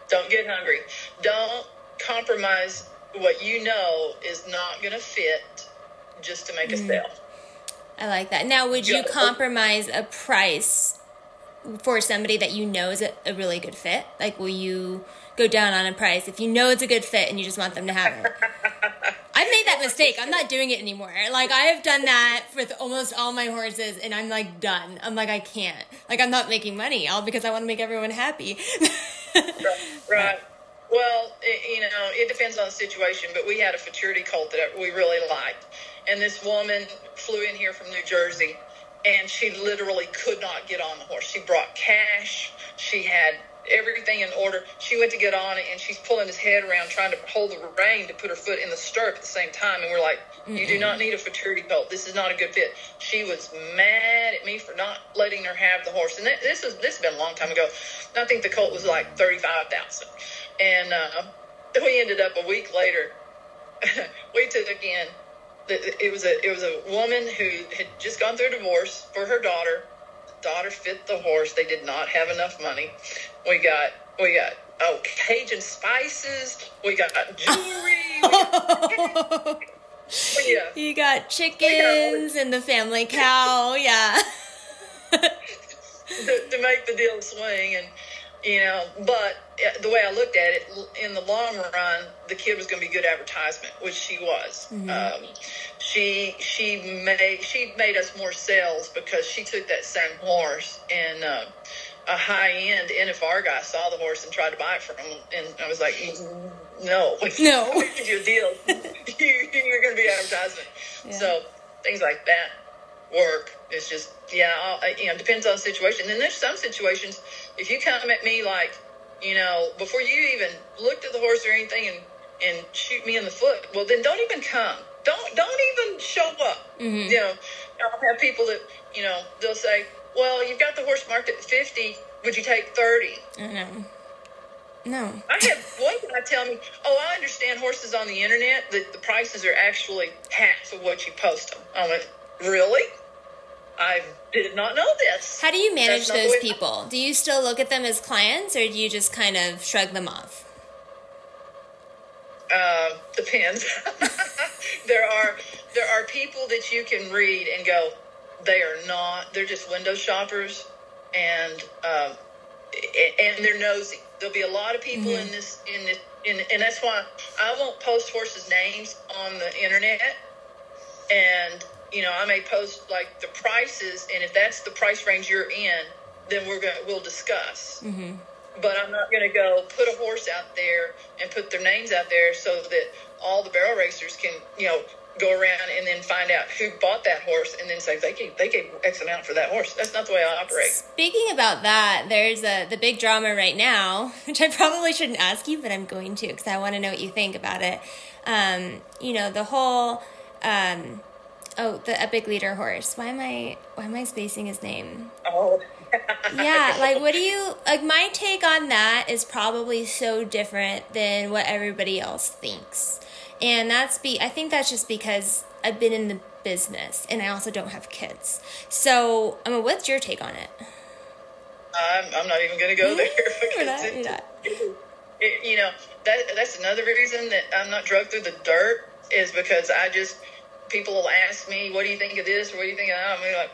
Don't get hungry. Don't compromise what you know is not going to fit just to make a mm. sale. i like that now would you compromise a price for somebody that you know is a, a really good fit like will you go down on a price if you know it's a good fit and you just want them to have it I've made that mistake. I'm not doing it anymore. Like I have done that with almost all my horses, and I'm like done. I'm like I can't. Like I'm not making money all because I want to make everyone happy. Right. Well, it, you know, it depends on the situation, but we had a futurity cult that we really liked. And this woman flew in here from New Jersey, and she literally could not get on the horse. She brought cash. She had everything in order. She went to get on it, and she's pulling his head around trying to hold the rein to put her foot in the stirrup at the same time. And we're like, you do not need a futurity cult. This is not a good fit. She was mad at me for not letting her have the horse. And th- this was this has been a long time ago. I think the colt was like thirty five thousand, and uh, we ended up a week later. we took in. It was a it was a woman who had just gone through a divorce for her daughter. The daughter fit the horse. They did not have enough money. We got we got oh Cajun spices. We got jewelry. We got, yeah. you got chickens and the family cow. Yeah. to, to make the deal swing and you know but uh, the way i looked at it in the long run the kid was going to be good advertisement which she was um, she she made she made us more sales because she took that same horse and uh, a high end NFR guy saw the horse and tried to buy it from him, and I was like, "No, No. we give you a deal. you, you're going to be advertisement." Yeah. So things like that work. It's just yeah, I'll, you know, depends on the situation. And there's some situations if you come at me like, you know, before you even looked at the horse or anything, and and shoot me in the foot, well then don't even come. Don't don't even show up. Mm-hmm. You know, I'll have people that you know they'll say, "Well, you've got the horse marked at fifty. Would you take 30? I know. No. I had one guy tell me, "Oh, I understand horses on the internet that the prices are actually half of what you post them." I went, "Really? I did not know this." How do you manage those people? Do you still look at them as clients or do you just kind of shrug them off? Um, depends. there are there are people that you can read and go, they are not. They're just window shoppers, and um, and they're nosy. There'll be a lot of people in this in this in, and that's why I won't post horses' names on the internet. And you know, I may post like the prices, and if that's the price range you're in, then we're gonna we'll discuss but I'm not going to go put a horse out there and put their names out there so that all the barrel racers can, you know, go around and then find out who bought that horse and then say they gave they gave X amount for that horse. That's not the way I operate. Speaking about that, there's a the big drama right now, which I probably shouldn't ask you, but I'm going to because I want to know what you think about it. Um, you know, the whole um, oh, the epic leader horse. Why am I why am I spacing his name? Oh, yeah, like what do you like my take on that is probably so different than what everybody else thinks. And that's be I think that's just because I've been in the business and I also don't have kids. So, I mean, what's your take on it? I'm, I'm not even going to go mm-hmm. there You're not- because you're it, it, you know that that's another reason that I'm not drugged through the dirt is because I just people will ask me, "What do you think of this?" or "What do you think of that?" I'm like,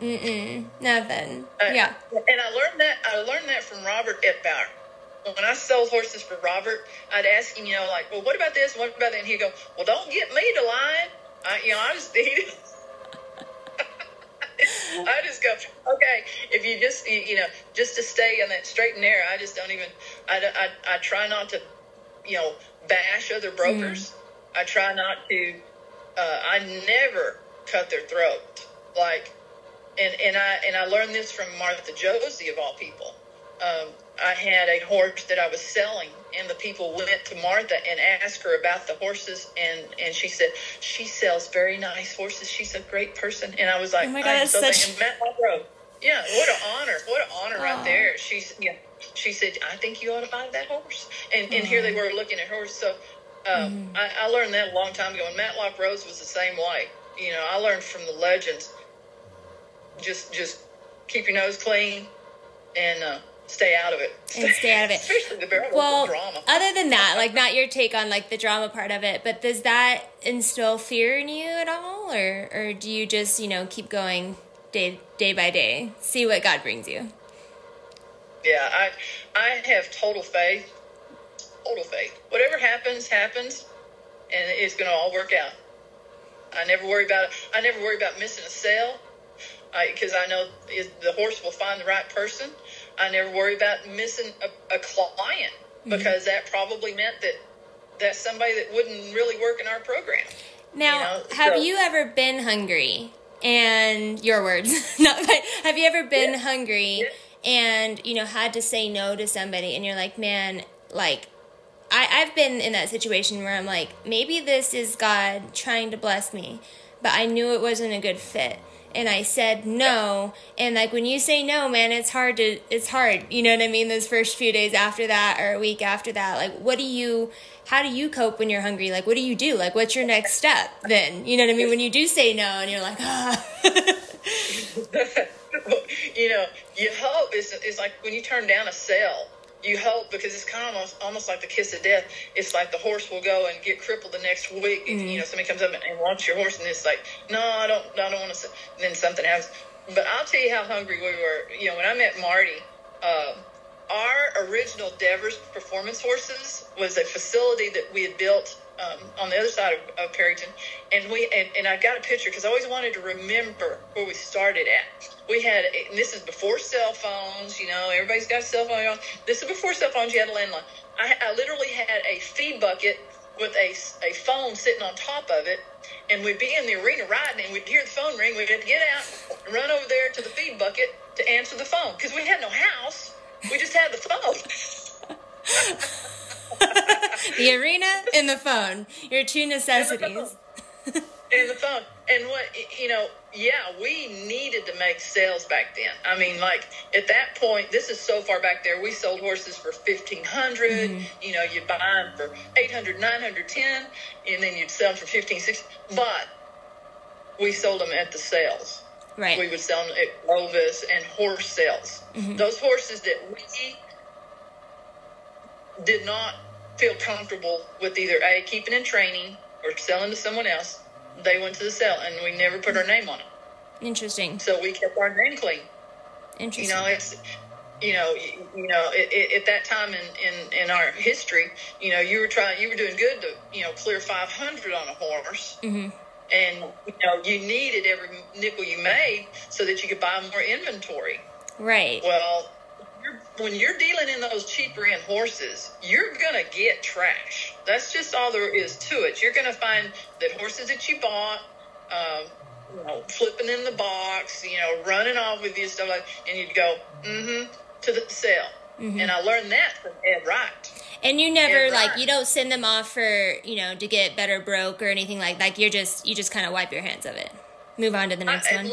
Mm-mm, nothing. Uh, yeah. And I learned that I learned that from Robert Etbauer. When I sold horses for Robert, I'd ask him, you know, like, well, what about this? What about that? And he'd go, well, don't get me to lying. I, you know, I just he, I just go, okay. If you just, you, you know, just to stay on that straight and narrow, I just don't even. I, don't- I, I try not to, you know, bash other brokers. I try not to. Uh, I never cut their throat. Like, and and I and I learned this from Martha Josey of all people. Um, I had a horse that I was selling, and the people went to Martha and asked her about the horses, and and she said she sells very nice horses. She's a great person, and I was like, Oh my God, I'm so such- thankful. Matt Monroe. Yeah, what an honor! What an honor Aw. right there. She's yeah. She said, I think you ought to buy that horse, and and here they were looking at horse. So. Um, I, I learned that a long time ago, and Matlock Rose was the same way. You know, I learned from the legends. Just, just keep your nose clean and uh, stay out of it. And stay out of it. Especially the barrel Well, drama. other than that, like not your take on like the drama part of it, but does that instill fear in you at all, or or do you just you know keep going day day by day, see what God brings you? Yeah, I, I have total faith. Total faith. Whatever happens, happens, and it's going to all work out. I never worry about it. I never worry about missing a sale because I, know the horse will find the right person. I never worry about missing a, a client mm-hmm. because that probably meant that that's somebody that wouldn't really work in our program. Now, You know, have so- you ever been hungry? And your words, not. Have you ever been Yeah. hungry Yeah. and you know had to say no to somebody, and you're like, man, like. I, I've been in that situation where I'm like, maybe this is God trying to bless me, but I knew it wasn't a good fit. And I said no. And like when you say no, man, it's hard to, it's hard. You know what I mean? Those first few days after that or a week after that. Like, what do you, how do you cope when you're hungry? Like, what do you do? Like, what's your next step then? You know what I mean? When you do say no and you're like, ah. you know, you hope it's, it's like when you turn down a sale, you hope because it's kind of almost, almost like the kiss of death. It's like the horse will go and get crippled the next week. If, you know, somebody comes up and wants your horse, and it's like, no, I don't, I don't want to. Then something happens. But I'll tell you how hungry we were. You know, when I met Marty, uh, our original Devers Performance Horses was a facility that we had built um, on the other side of, of Perryton, and we and, and I got a picture because I always wanted to remember where we started at. We had, and this is before cell phones. You know, everybody's got a cell phone. This is before cell phones. You had a landline. I, I literally had a feed bucket with a, a phone sitting on top of it, and we'd be in the arena riding, and we'd hear the phone ring. We'd have to get out and run over there to the feed bucket to answer the phone because we had no house. We just had the phone. the arena and the phone. Your two necessities. and the phone. And what you know, yeah, we needed to make sales back then. I mean, like at that point, this is so far back there. We sold horses for fifteen hundred. mm mm-hmm. You know, you'd buy them for 800, 900, 10, and then you'd sell them for 15, 16. But we sold them at the sales. Right. We would sell them at Clovis and horse sales. Mm-hmm. Those horses that we did not feel comfortable with either a keeping in training or selling to someone else they went to the sale, and we never put our name on it. Interesting. So we kept our name clean. Interesting. You know, it's you know, you, know, it, it, at that time in, in, in our history, you know, you were trying, you were doing good to, you know, clear 500 on a horse. Mm-hmm. And, you know, you needed every nickel you made so that you could buy more inventory. Right. Well, when you're dealing in those cheaper end horses, you're gonna get trash. That's just all there is to it. You're gonna find that horses that you bought, uh, you know, flipping in the box, you know, running off with you stuff like, and you'd go, mm-hmm, to the sale. Mm-hmm. And I learned that from Ed Wright. And you never like you don't send them off for you know to get better broke or anything like like you're just you just kind of wipe your hands of it, move on to the next I, one.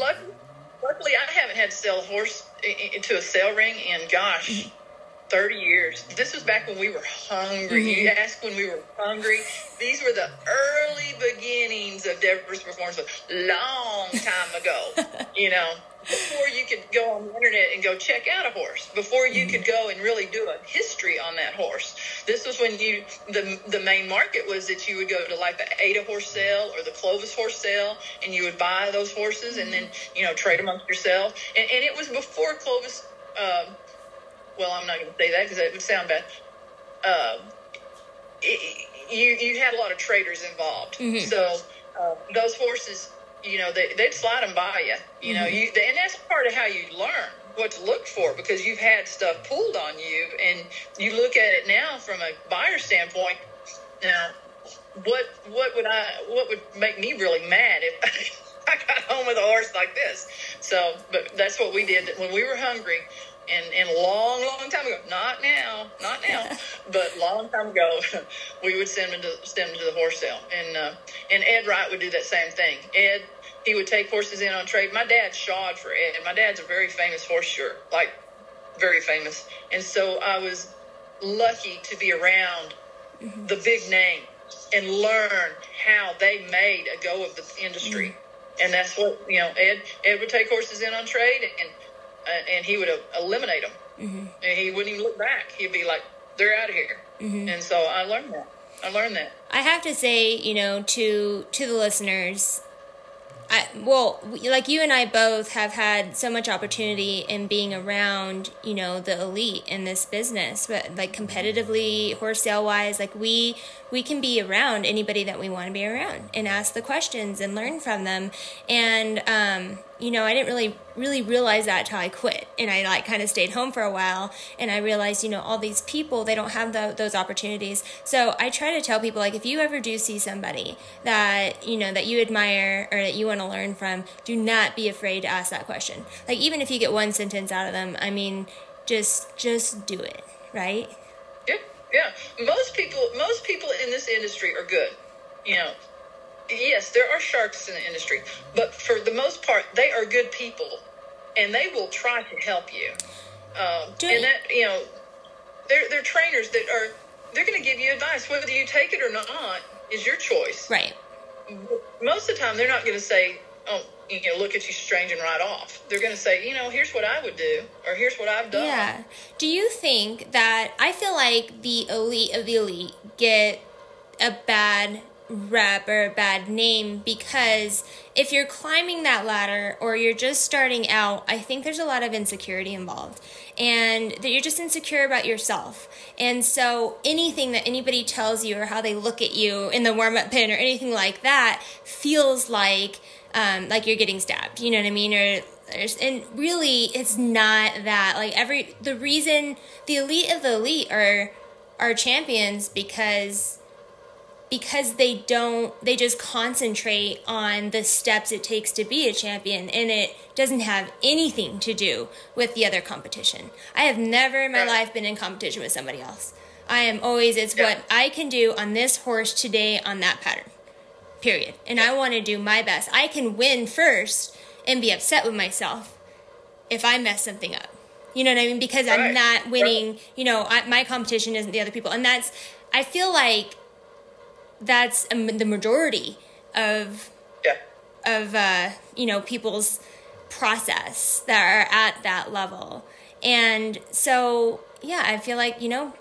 Luckily, I haven't had to sell a horse into a sale ring in gosh. Mm-hmm. 30 years. This was back when we were hungry. Mm-hmm. You asked when we were hungry. These were the early beginnings of Devers performance, long time ago. you know, before you could go on the internet and go check out a horse, before you mm-hmm. could go and really do a history on that horse. This was when you the the main market was that you would go to like the Ada horse sale or the Clovis horse sale, and you would buy those horses and then you know trade amongst yourself. And, and it was before Clovis. Um, well, I'm not going to say that because it would sound bad. Um, it, you you had a lot of traders involved, mm-hmm. so uh, those horses you know, they, they'd slide them by you. You know, mm-hmm. you and that's part of how you learn what to look for because you've had stuff pulled on you, and you look at it now from a buyer standpoint. Now, what what would I what would make me really mad if I got home with a horse like this? So, but that's what we did when we were hungry and and long long time ago not now not now but long time ago we would send them to send them to the horse sale. And uh, and ed wright would do that same thing. Ed he would take horses in on trade. My dad shod for ed. And my dad's a very famous horseshoer like very famous. And so i was lucky to be around mm-hmm. the big name and learn how they made a go of the industry. Mm-hmm. and that's what you know ed ed would take horses in on trade and uh, and he would eliminate them. Mm-hmm. And he wouldn't even look back. He'd be like, "They're out of here." Mm-hmm. And so I learned that. I learned that. I have to say, you know, to to the listeners, I, well, like you and I both have had so much opportunity in being around, you know, the elite in this business, but like competitively, horse sale wise, like we we can be around anybody that we want to be around and ask the questions and learn from them. And um, you know, I didn't really really realize that till I quit and I like kind of stayed home for a while and I realized, you know, all these people, they don't have the, those opportunities. So I try to tell people like if you ever do see somebody that, you know, that you admire or that you want to learn from, do not be afraid to ask that question. Like even if you get one sentence out of them, I mean, just just do it, right? Yeah. Yeah. Most people most people in this industry are good. You know, yes, there are sharks in the industry, but for the most part, they are good people, and they will try to help you. Um, and that you know, they're they're trainers that are they're going to give you advice whether you take it or not is your choice. Right. Most of the time, they're not going to say, "Oh, you know, look at you strange and right off." They're going to say, "You know, here's what I would do, or here's what I've done." Yeah. Do you think that I feel like the elite of the elite get a bad a bad name because if you're climbing that ladder or you're just starting out, I think there's a lot of insecurity involved and that you're just insecure about yourself. And so anything that anybody tells you or how they look at you in the warm up pin or anything like that feels like um, like you're getting stabbed. You know what I mean? Or and really it's not that like every the reason the elite of the elite are are champions because because they don't they just concentrate on the steps it takes to be a champion and it doesn't have anything to do with the other competition. I have never in my life been in competition with somebody else. I am always, it's yeah. what I can do on this horse today on that pattern. Period. And I want to do my best. I can win first and be upset with myself if I mess something up. You know what I mean? Because right. I'm not winning. You know, I, my competition isn't the other people, and that's. I feel like that's the majority of yeah. of uh, you know people's process that are at that level, and so yeah, I feel like you know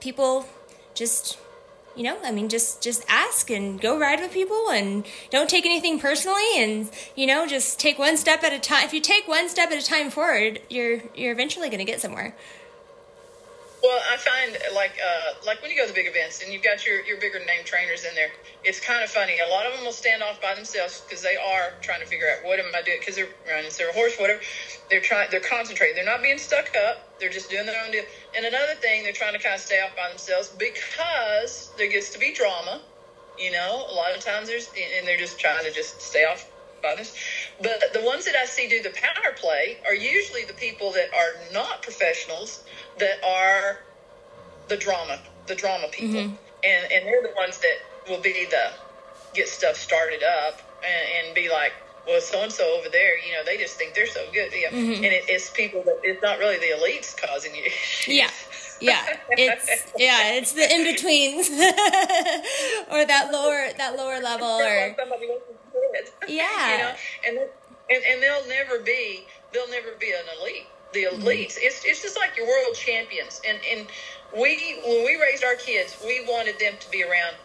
people just you know i mean just just ask and go ride with people and don't take anything personally and you know just take one step at a time if you take one step at a time forward you're you're eventually going to get somewhere well, I find like uh, like when you go to big events and you've got your, your bigger name trainers in there, it's kind of funny. A lot of them will stand off by themselves because they are trying to figure out what am I doing because they're running their horse, whatever. They're trying, they're concentrating. They're not being stuck up. They're just doing their own deal. And another thing, they're trying to kind of stay off by themselves because there gets to be drama. You know, a lot of times there's and they're just trying to just stay off this. But the ones that I see do the power play are usually the people that are not professionals that are the drama, the drama people, mm-hmm. and and they're the ones that will be the get stuff started up and, and be like, well, so and so over there, you know, they just think they're so good, yeah. Mm-hmm. And it, it's people that it's not really the elites causing you. yeah, yeah, it's yeah, it's the in betweens or that lower that lower level or yeah, you know, and and and they'll never be they'll never be an elite the mm-hmm. elites. Mm-hmm. It's it's just like your world champions. And and we when we raised our kids, we wanted them to be around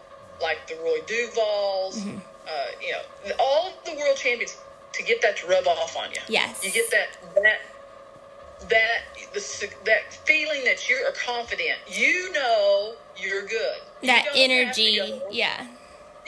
like the Roy Duvalls, mm-hmm. uh, you know, all the world champions to get that to rub off on you. Yes, you get that that that the that feeling that you are confident. You know you're good. That energy, yeah.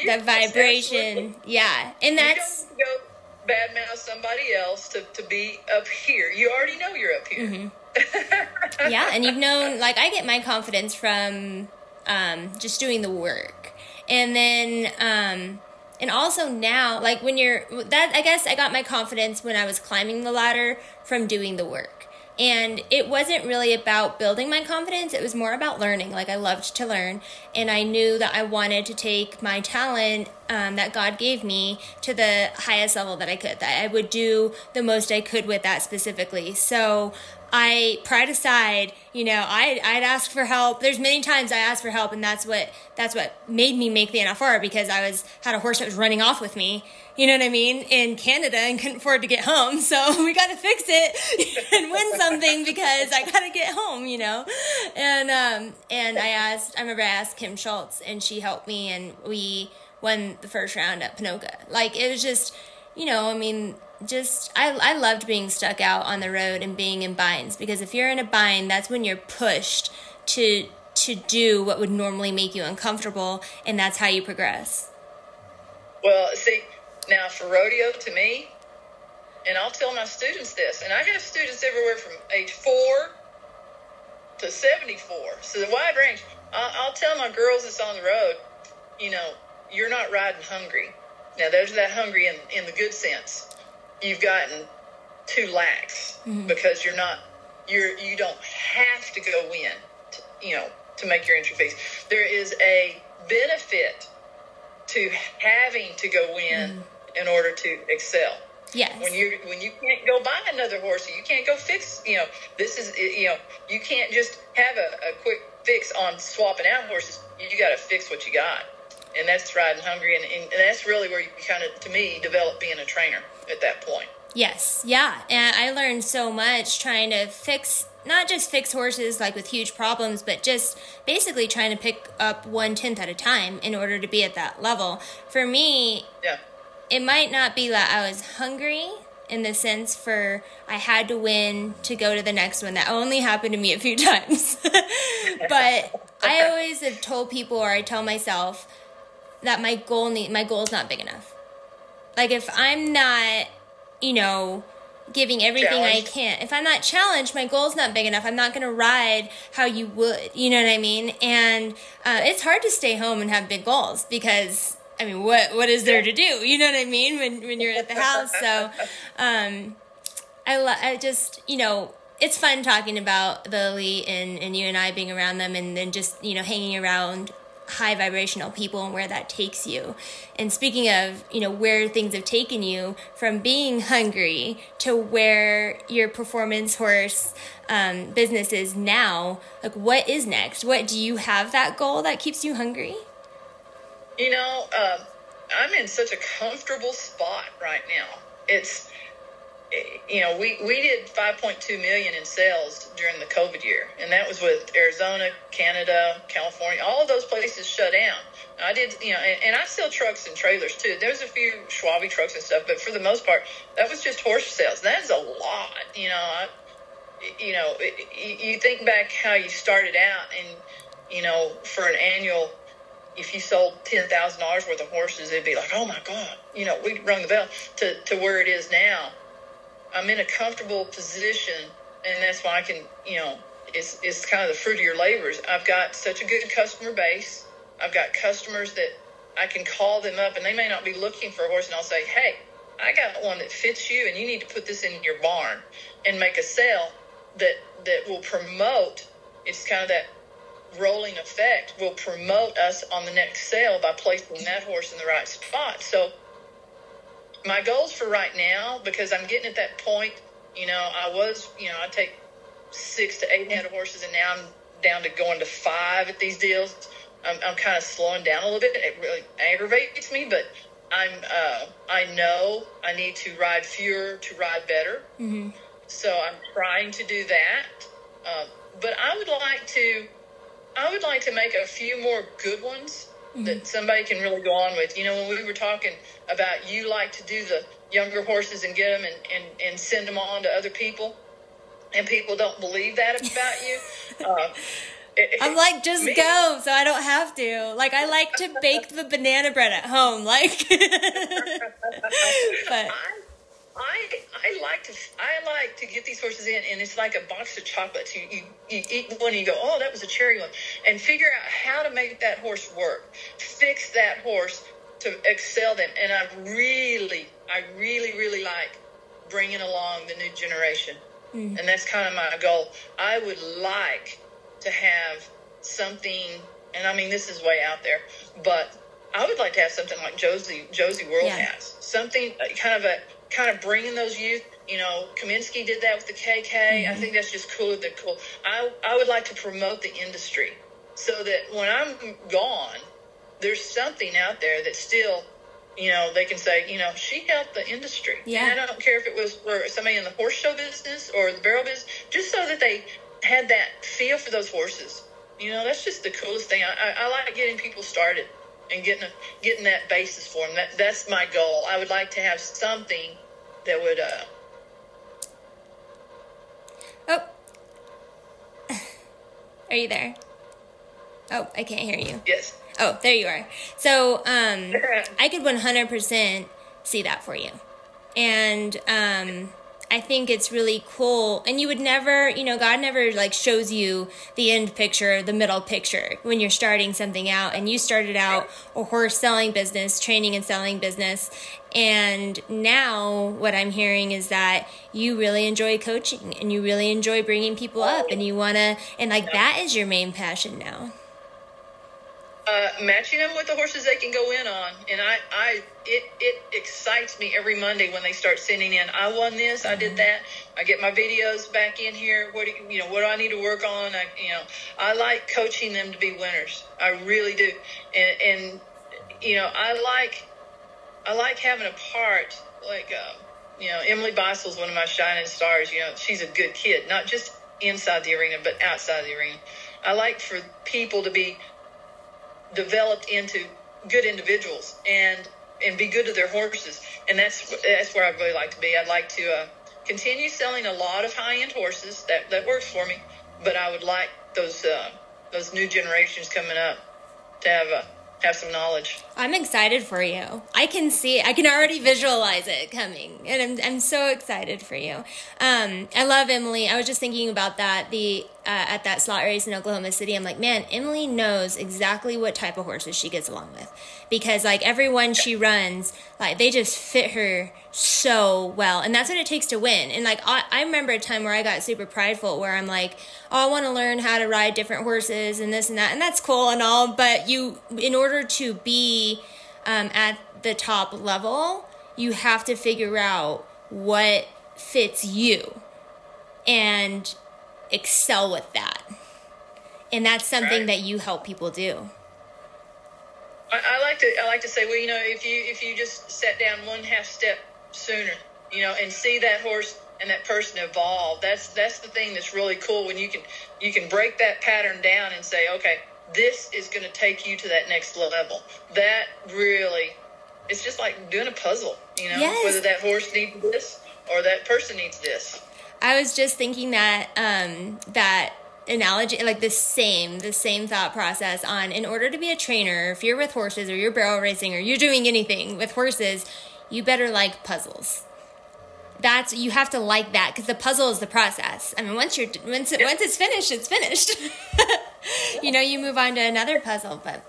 that vibration, yeah, and that's you don't go badmouth somebody else to, to be up here. You already know you're up here. Mm-hmm. yeah, and you've known, like, I get my confidence from um, just doing the work. And then, um, and also now, like, when you're, that, I guess I got my confidence when I was climbing the ladder from doing the work. And it wasn't really about building my confidence, it was more about learning. Like, I loved to learn, and I knew that I wanted to take my talent um, that God gave me to the highest level that I could, that I would do the most I could with that specifically. So, I pride aside, you know, I I'd ask for help. There's many times I asked for help, and that's what that's what made me make the NFR because I was had a horse that was running off with me. You know what I mean? In Canada and couldn't afford to get home, so we got to fix it and win something because I got to get home. You know, and um and I asked. I remember I asked Kim Schultz, and she helped me, and we won the first round at Ponoka. Like it was just, you know, I mean just I, I loved being stuck out on the road and being in binds because if you're in a bind that's when you're pushed to to do what would normally make you uncomfortable and that's how you progress. Well see now for rodeo to me and i'll tell my students this and i have students everywhere from age four to 74 so the wide range i'll, I'll tell my girls that's on the road you know you're not riding hungry. Now there's that hungry in, in the good sense you've gotten too lax mm-hmm. because you're not you're you don't have to go in to, you know to make your entry fees. There is a benefit to having to go in mm-hmm. in order to excel. Yes. When you when you can't go buy another horse you can't go fix you know this is you know you can't just have a, a quick fix on swapping out horses. You got to fix what you got. And that's riding hungry and, and that's really where you kind of to me develop being a trainer at that point. Yes, yeah. And I learned so much trying to fix not just fix horses like with huge problems, but just basically trying to pick up one tenth at a time in order to be at that level. For me, yeah. it might not be that I was hungry in the sense for I had to win to go to the next one. That only happened to me a few times. but I always have told people or I tell myself that my goal need, my goal is not big enough. Like if I'm not, you know, giving everything I can, if I'm not challenged, my goal's not big enough. I'm not going to ride how you would. You know what I mean? And uh, it's hard to stay home and have big goals because I mean, what what is there to do? You know what I mean? When when you're at the house, so um, I lo- I just you know it's fun talking about the elite and, and you and I being around them and then just, you know, hanging around high vibrational people and where that takes you. And speaking of, you know, where things have taken you from being hungry to where your performance horse um, business is now, like what is next? What do you have that goal that keeps you hungry? You know, uh, I'm in such a comfortable spot right now. It's, you know, we, we did 5.2 million in sales during the COVID year, and that was with Arizona, Canada, California, all of those places shut down. I did, you know, and, and I sell trucks and trailers too. There's a few Schwalbe trucks and stuff, but for the most part, that was just horse sales. That's a lot, you know. I, you know, you think back how you started out, and you know, for an annual, if you sold ten thousand dollars worth of horses, it'd be like, oh my god, you know, we'd rung the bell. To to where it is now, I'm in a comfortable position, and that's why I can, you know, it's it's kind of the fruit of your labors. I've got such a good customer base. I've got customers that I can call them up, and they may not be looking for a horse, and I'll say, hey, I got one that fits you, and you need to put this in your barn and make a sale that that will promote. It's kind of that rolling effect will promote us on the next sale by placing that horse in the right spot. So my goals for right now, because I'm getting at that point, you know, I was, you know, I take six to eight head of horses, and now I'm down to going to five at these deals. I'm, I'm kind of slowing down a little bit. It really aggravates me, but I'm, uh, I know I need to ride fewer to ride better. Mm-hmm. So I'm trying to do that. Uh, but I would like to, I would like to make a few more good ones mm-hmm. that somebody can really go on with. You know, when we were talking about you like to do the younger horses and get them and, and, and send them on to other people, and people don't believe that about you. Uh, I'm like, just me. go, so I don't have to. Like, I like to bake the banana bread at home, like. but I, I, I like to I like to get these horses in, and it's like a box of chocolates. You, you, you eat one, and you go, oh, that was a cherry one, and figure out how to make that horse work, fix that horse to excel them. And I really, I really, really like bringing along the new generation, mm. and that's kind of my goal. I would like to have something, and I mean this is way out there, but I would like to have something like Josey Josey World yeah. has something uh, kind of a kind of bringing those youth. You know, Kaminsky did that with the KK. Mm-hmm. I think that's just cooler than cool. I I would like to promote the industry so that when I'm gone, there's something out there that still, you know, they can say, you know, she helped the industry. Yeah. And I don't care if it was for somebody in the horse show business or the barrel business, just so that they had that feel for those horses. You know, that's just the coolest thing. I, I, I like getting people started and getting a, getting that basis for them. That that's my goal. I would like to have something that would. Uh, oh, are you there? Oh, I can't hear you. Yes. Oh, there you are. So, um, I could one hundred percent see that for you, and um I think it's really cool. And you would never, you know, God never like shows you the end picture, the middle picture when you're starting something out. And you started out a horse selling business, training and selling business. And now what I'm hearing is that you really enjoy coaching and you really enjoy bringing people up and you want to, and like that is your main passion now uh, matching them with the horses they can go in on, and I, I, it, it excites me every Monday when they start sending in. I won this, I did mm-hmm. that. I get my videos back in here. What do you, you know? What do I need to work on? I, you know, I like coaching them to be winners. I really do, and, and you know, I like, I like having a part like, uh, you know, Emily Beisel's one of my shining stars. You know, she's a good kid, not just inside the arena, but outside the arena. I like for people to be developed into good individuals and and be good to their horses. And that's that's where I'd really like to be. I'd like to uh, continue selling a lot of high end horses. That that works for me. But I would like those uh, those new generations coming up to have a have some knowledge. I'm excited for you. I can see. I can already visualize it coming. And I'm, I'm so excited for you. Um, I love Emily. I was just thinking about that the uh, at that slot race in Oklahoma City. I'm like, man, Emily knows exactly what type of horses she gets along with. Because like everyone she runs, like they just fit her so well. And that's what it takes to win. And like I, I remember a time where I got super prideful where I'm like, oh, I want to learn how to ride different horses and this and that. And that's cool and all, but you in order to be um, at the top level, you have to figure out what fits you and excel with that. And that's something Right. that you help people do. I, I like to I like to say, well, you know, if you if you just sat down one half step sooner, you know, and see that horse and that person evolve, that's that's the thing that's really cool when you can you can break that pattern down and say, okay, this is going to take you to that next level. That really, it's just like doing a puzzle, you know, Yes. whether that horse needs this or that person needs this. I was just thinking that um, that analogy, like the same, the same thought process on in order to be a trainer, if you're with horses or you're barrel racing or you're doing anything with horses, you better like puzzles. That's you have to like that because the puzzle is the process. I mean, once you're once it, once it's finished, it's finished. you know, you move on to another puzzle, but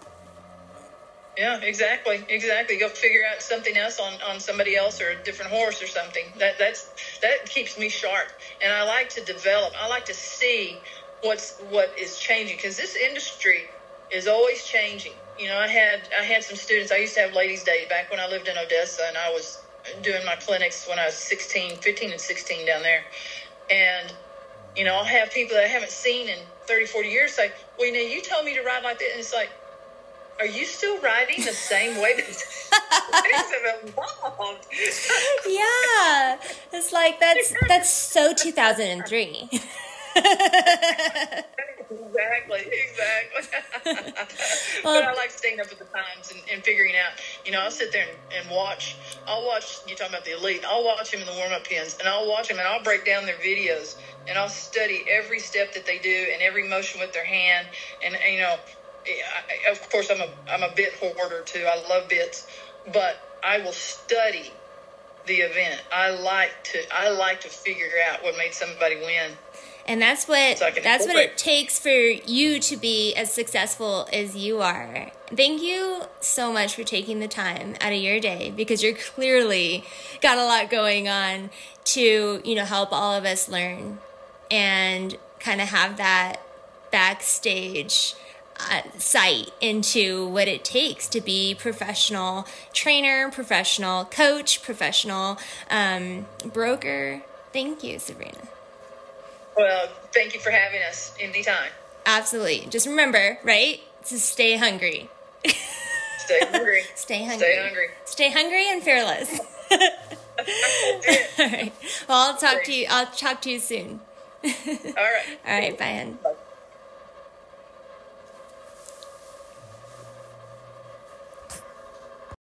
Yeah, exactly, exactly. Go figure out something else on, on somebody else or a different horse or something. That that's that keeps me sharp, and I like to develop. I like to see what's what is changing because this industry is always changing. You know, I had I had some students. I used to have ladies' day back when I lived in Odessa, and I was doing my clinics when I was 16, 15 and 16 down there, and you know, I'll have people that I haven't seen in 30, 40 years say, well, you know, you told me to ride like this. And it's like, are you still riding the same way that yeah, it's like that's that's so 2003. exactly, exactly. Well- but I like staying up with the times and, and figuring out. You know, I'll sit there and, and watch. I'll watch. You talking about the elite? I'll watch them in the warm up pins, and I'll watch them, and I'll break down their videos, and I'll study every step that they do and every motion with their hand, and, and you know, eh, I, of course, I'm a I'm a bit hoarder too. I love bits, but I will study the event. I like to I like to figure out what made somebody win. And that's what So that's what it takes for you to be as successful as you are. Thank you so much for taking the time out of your day because you're clearly got a lot going on to, you know, help all of us learn and kind of have that backstage uh, sight into what it takes to be professional trainer, professional coach, professional um, broker. Thank you, Sabrina. Well, thank you for having us anytime. Absolutely. Just remember, right? To stay hungry. Stay hungry. Stay hungry. Stay hungry. Stay hungry and fearless. All right. Well, I'll talk to you. I'll talk to you soon. All right. All right. Bye, hon. Bye.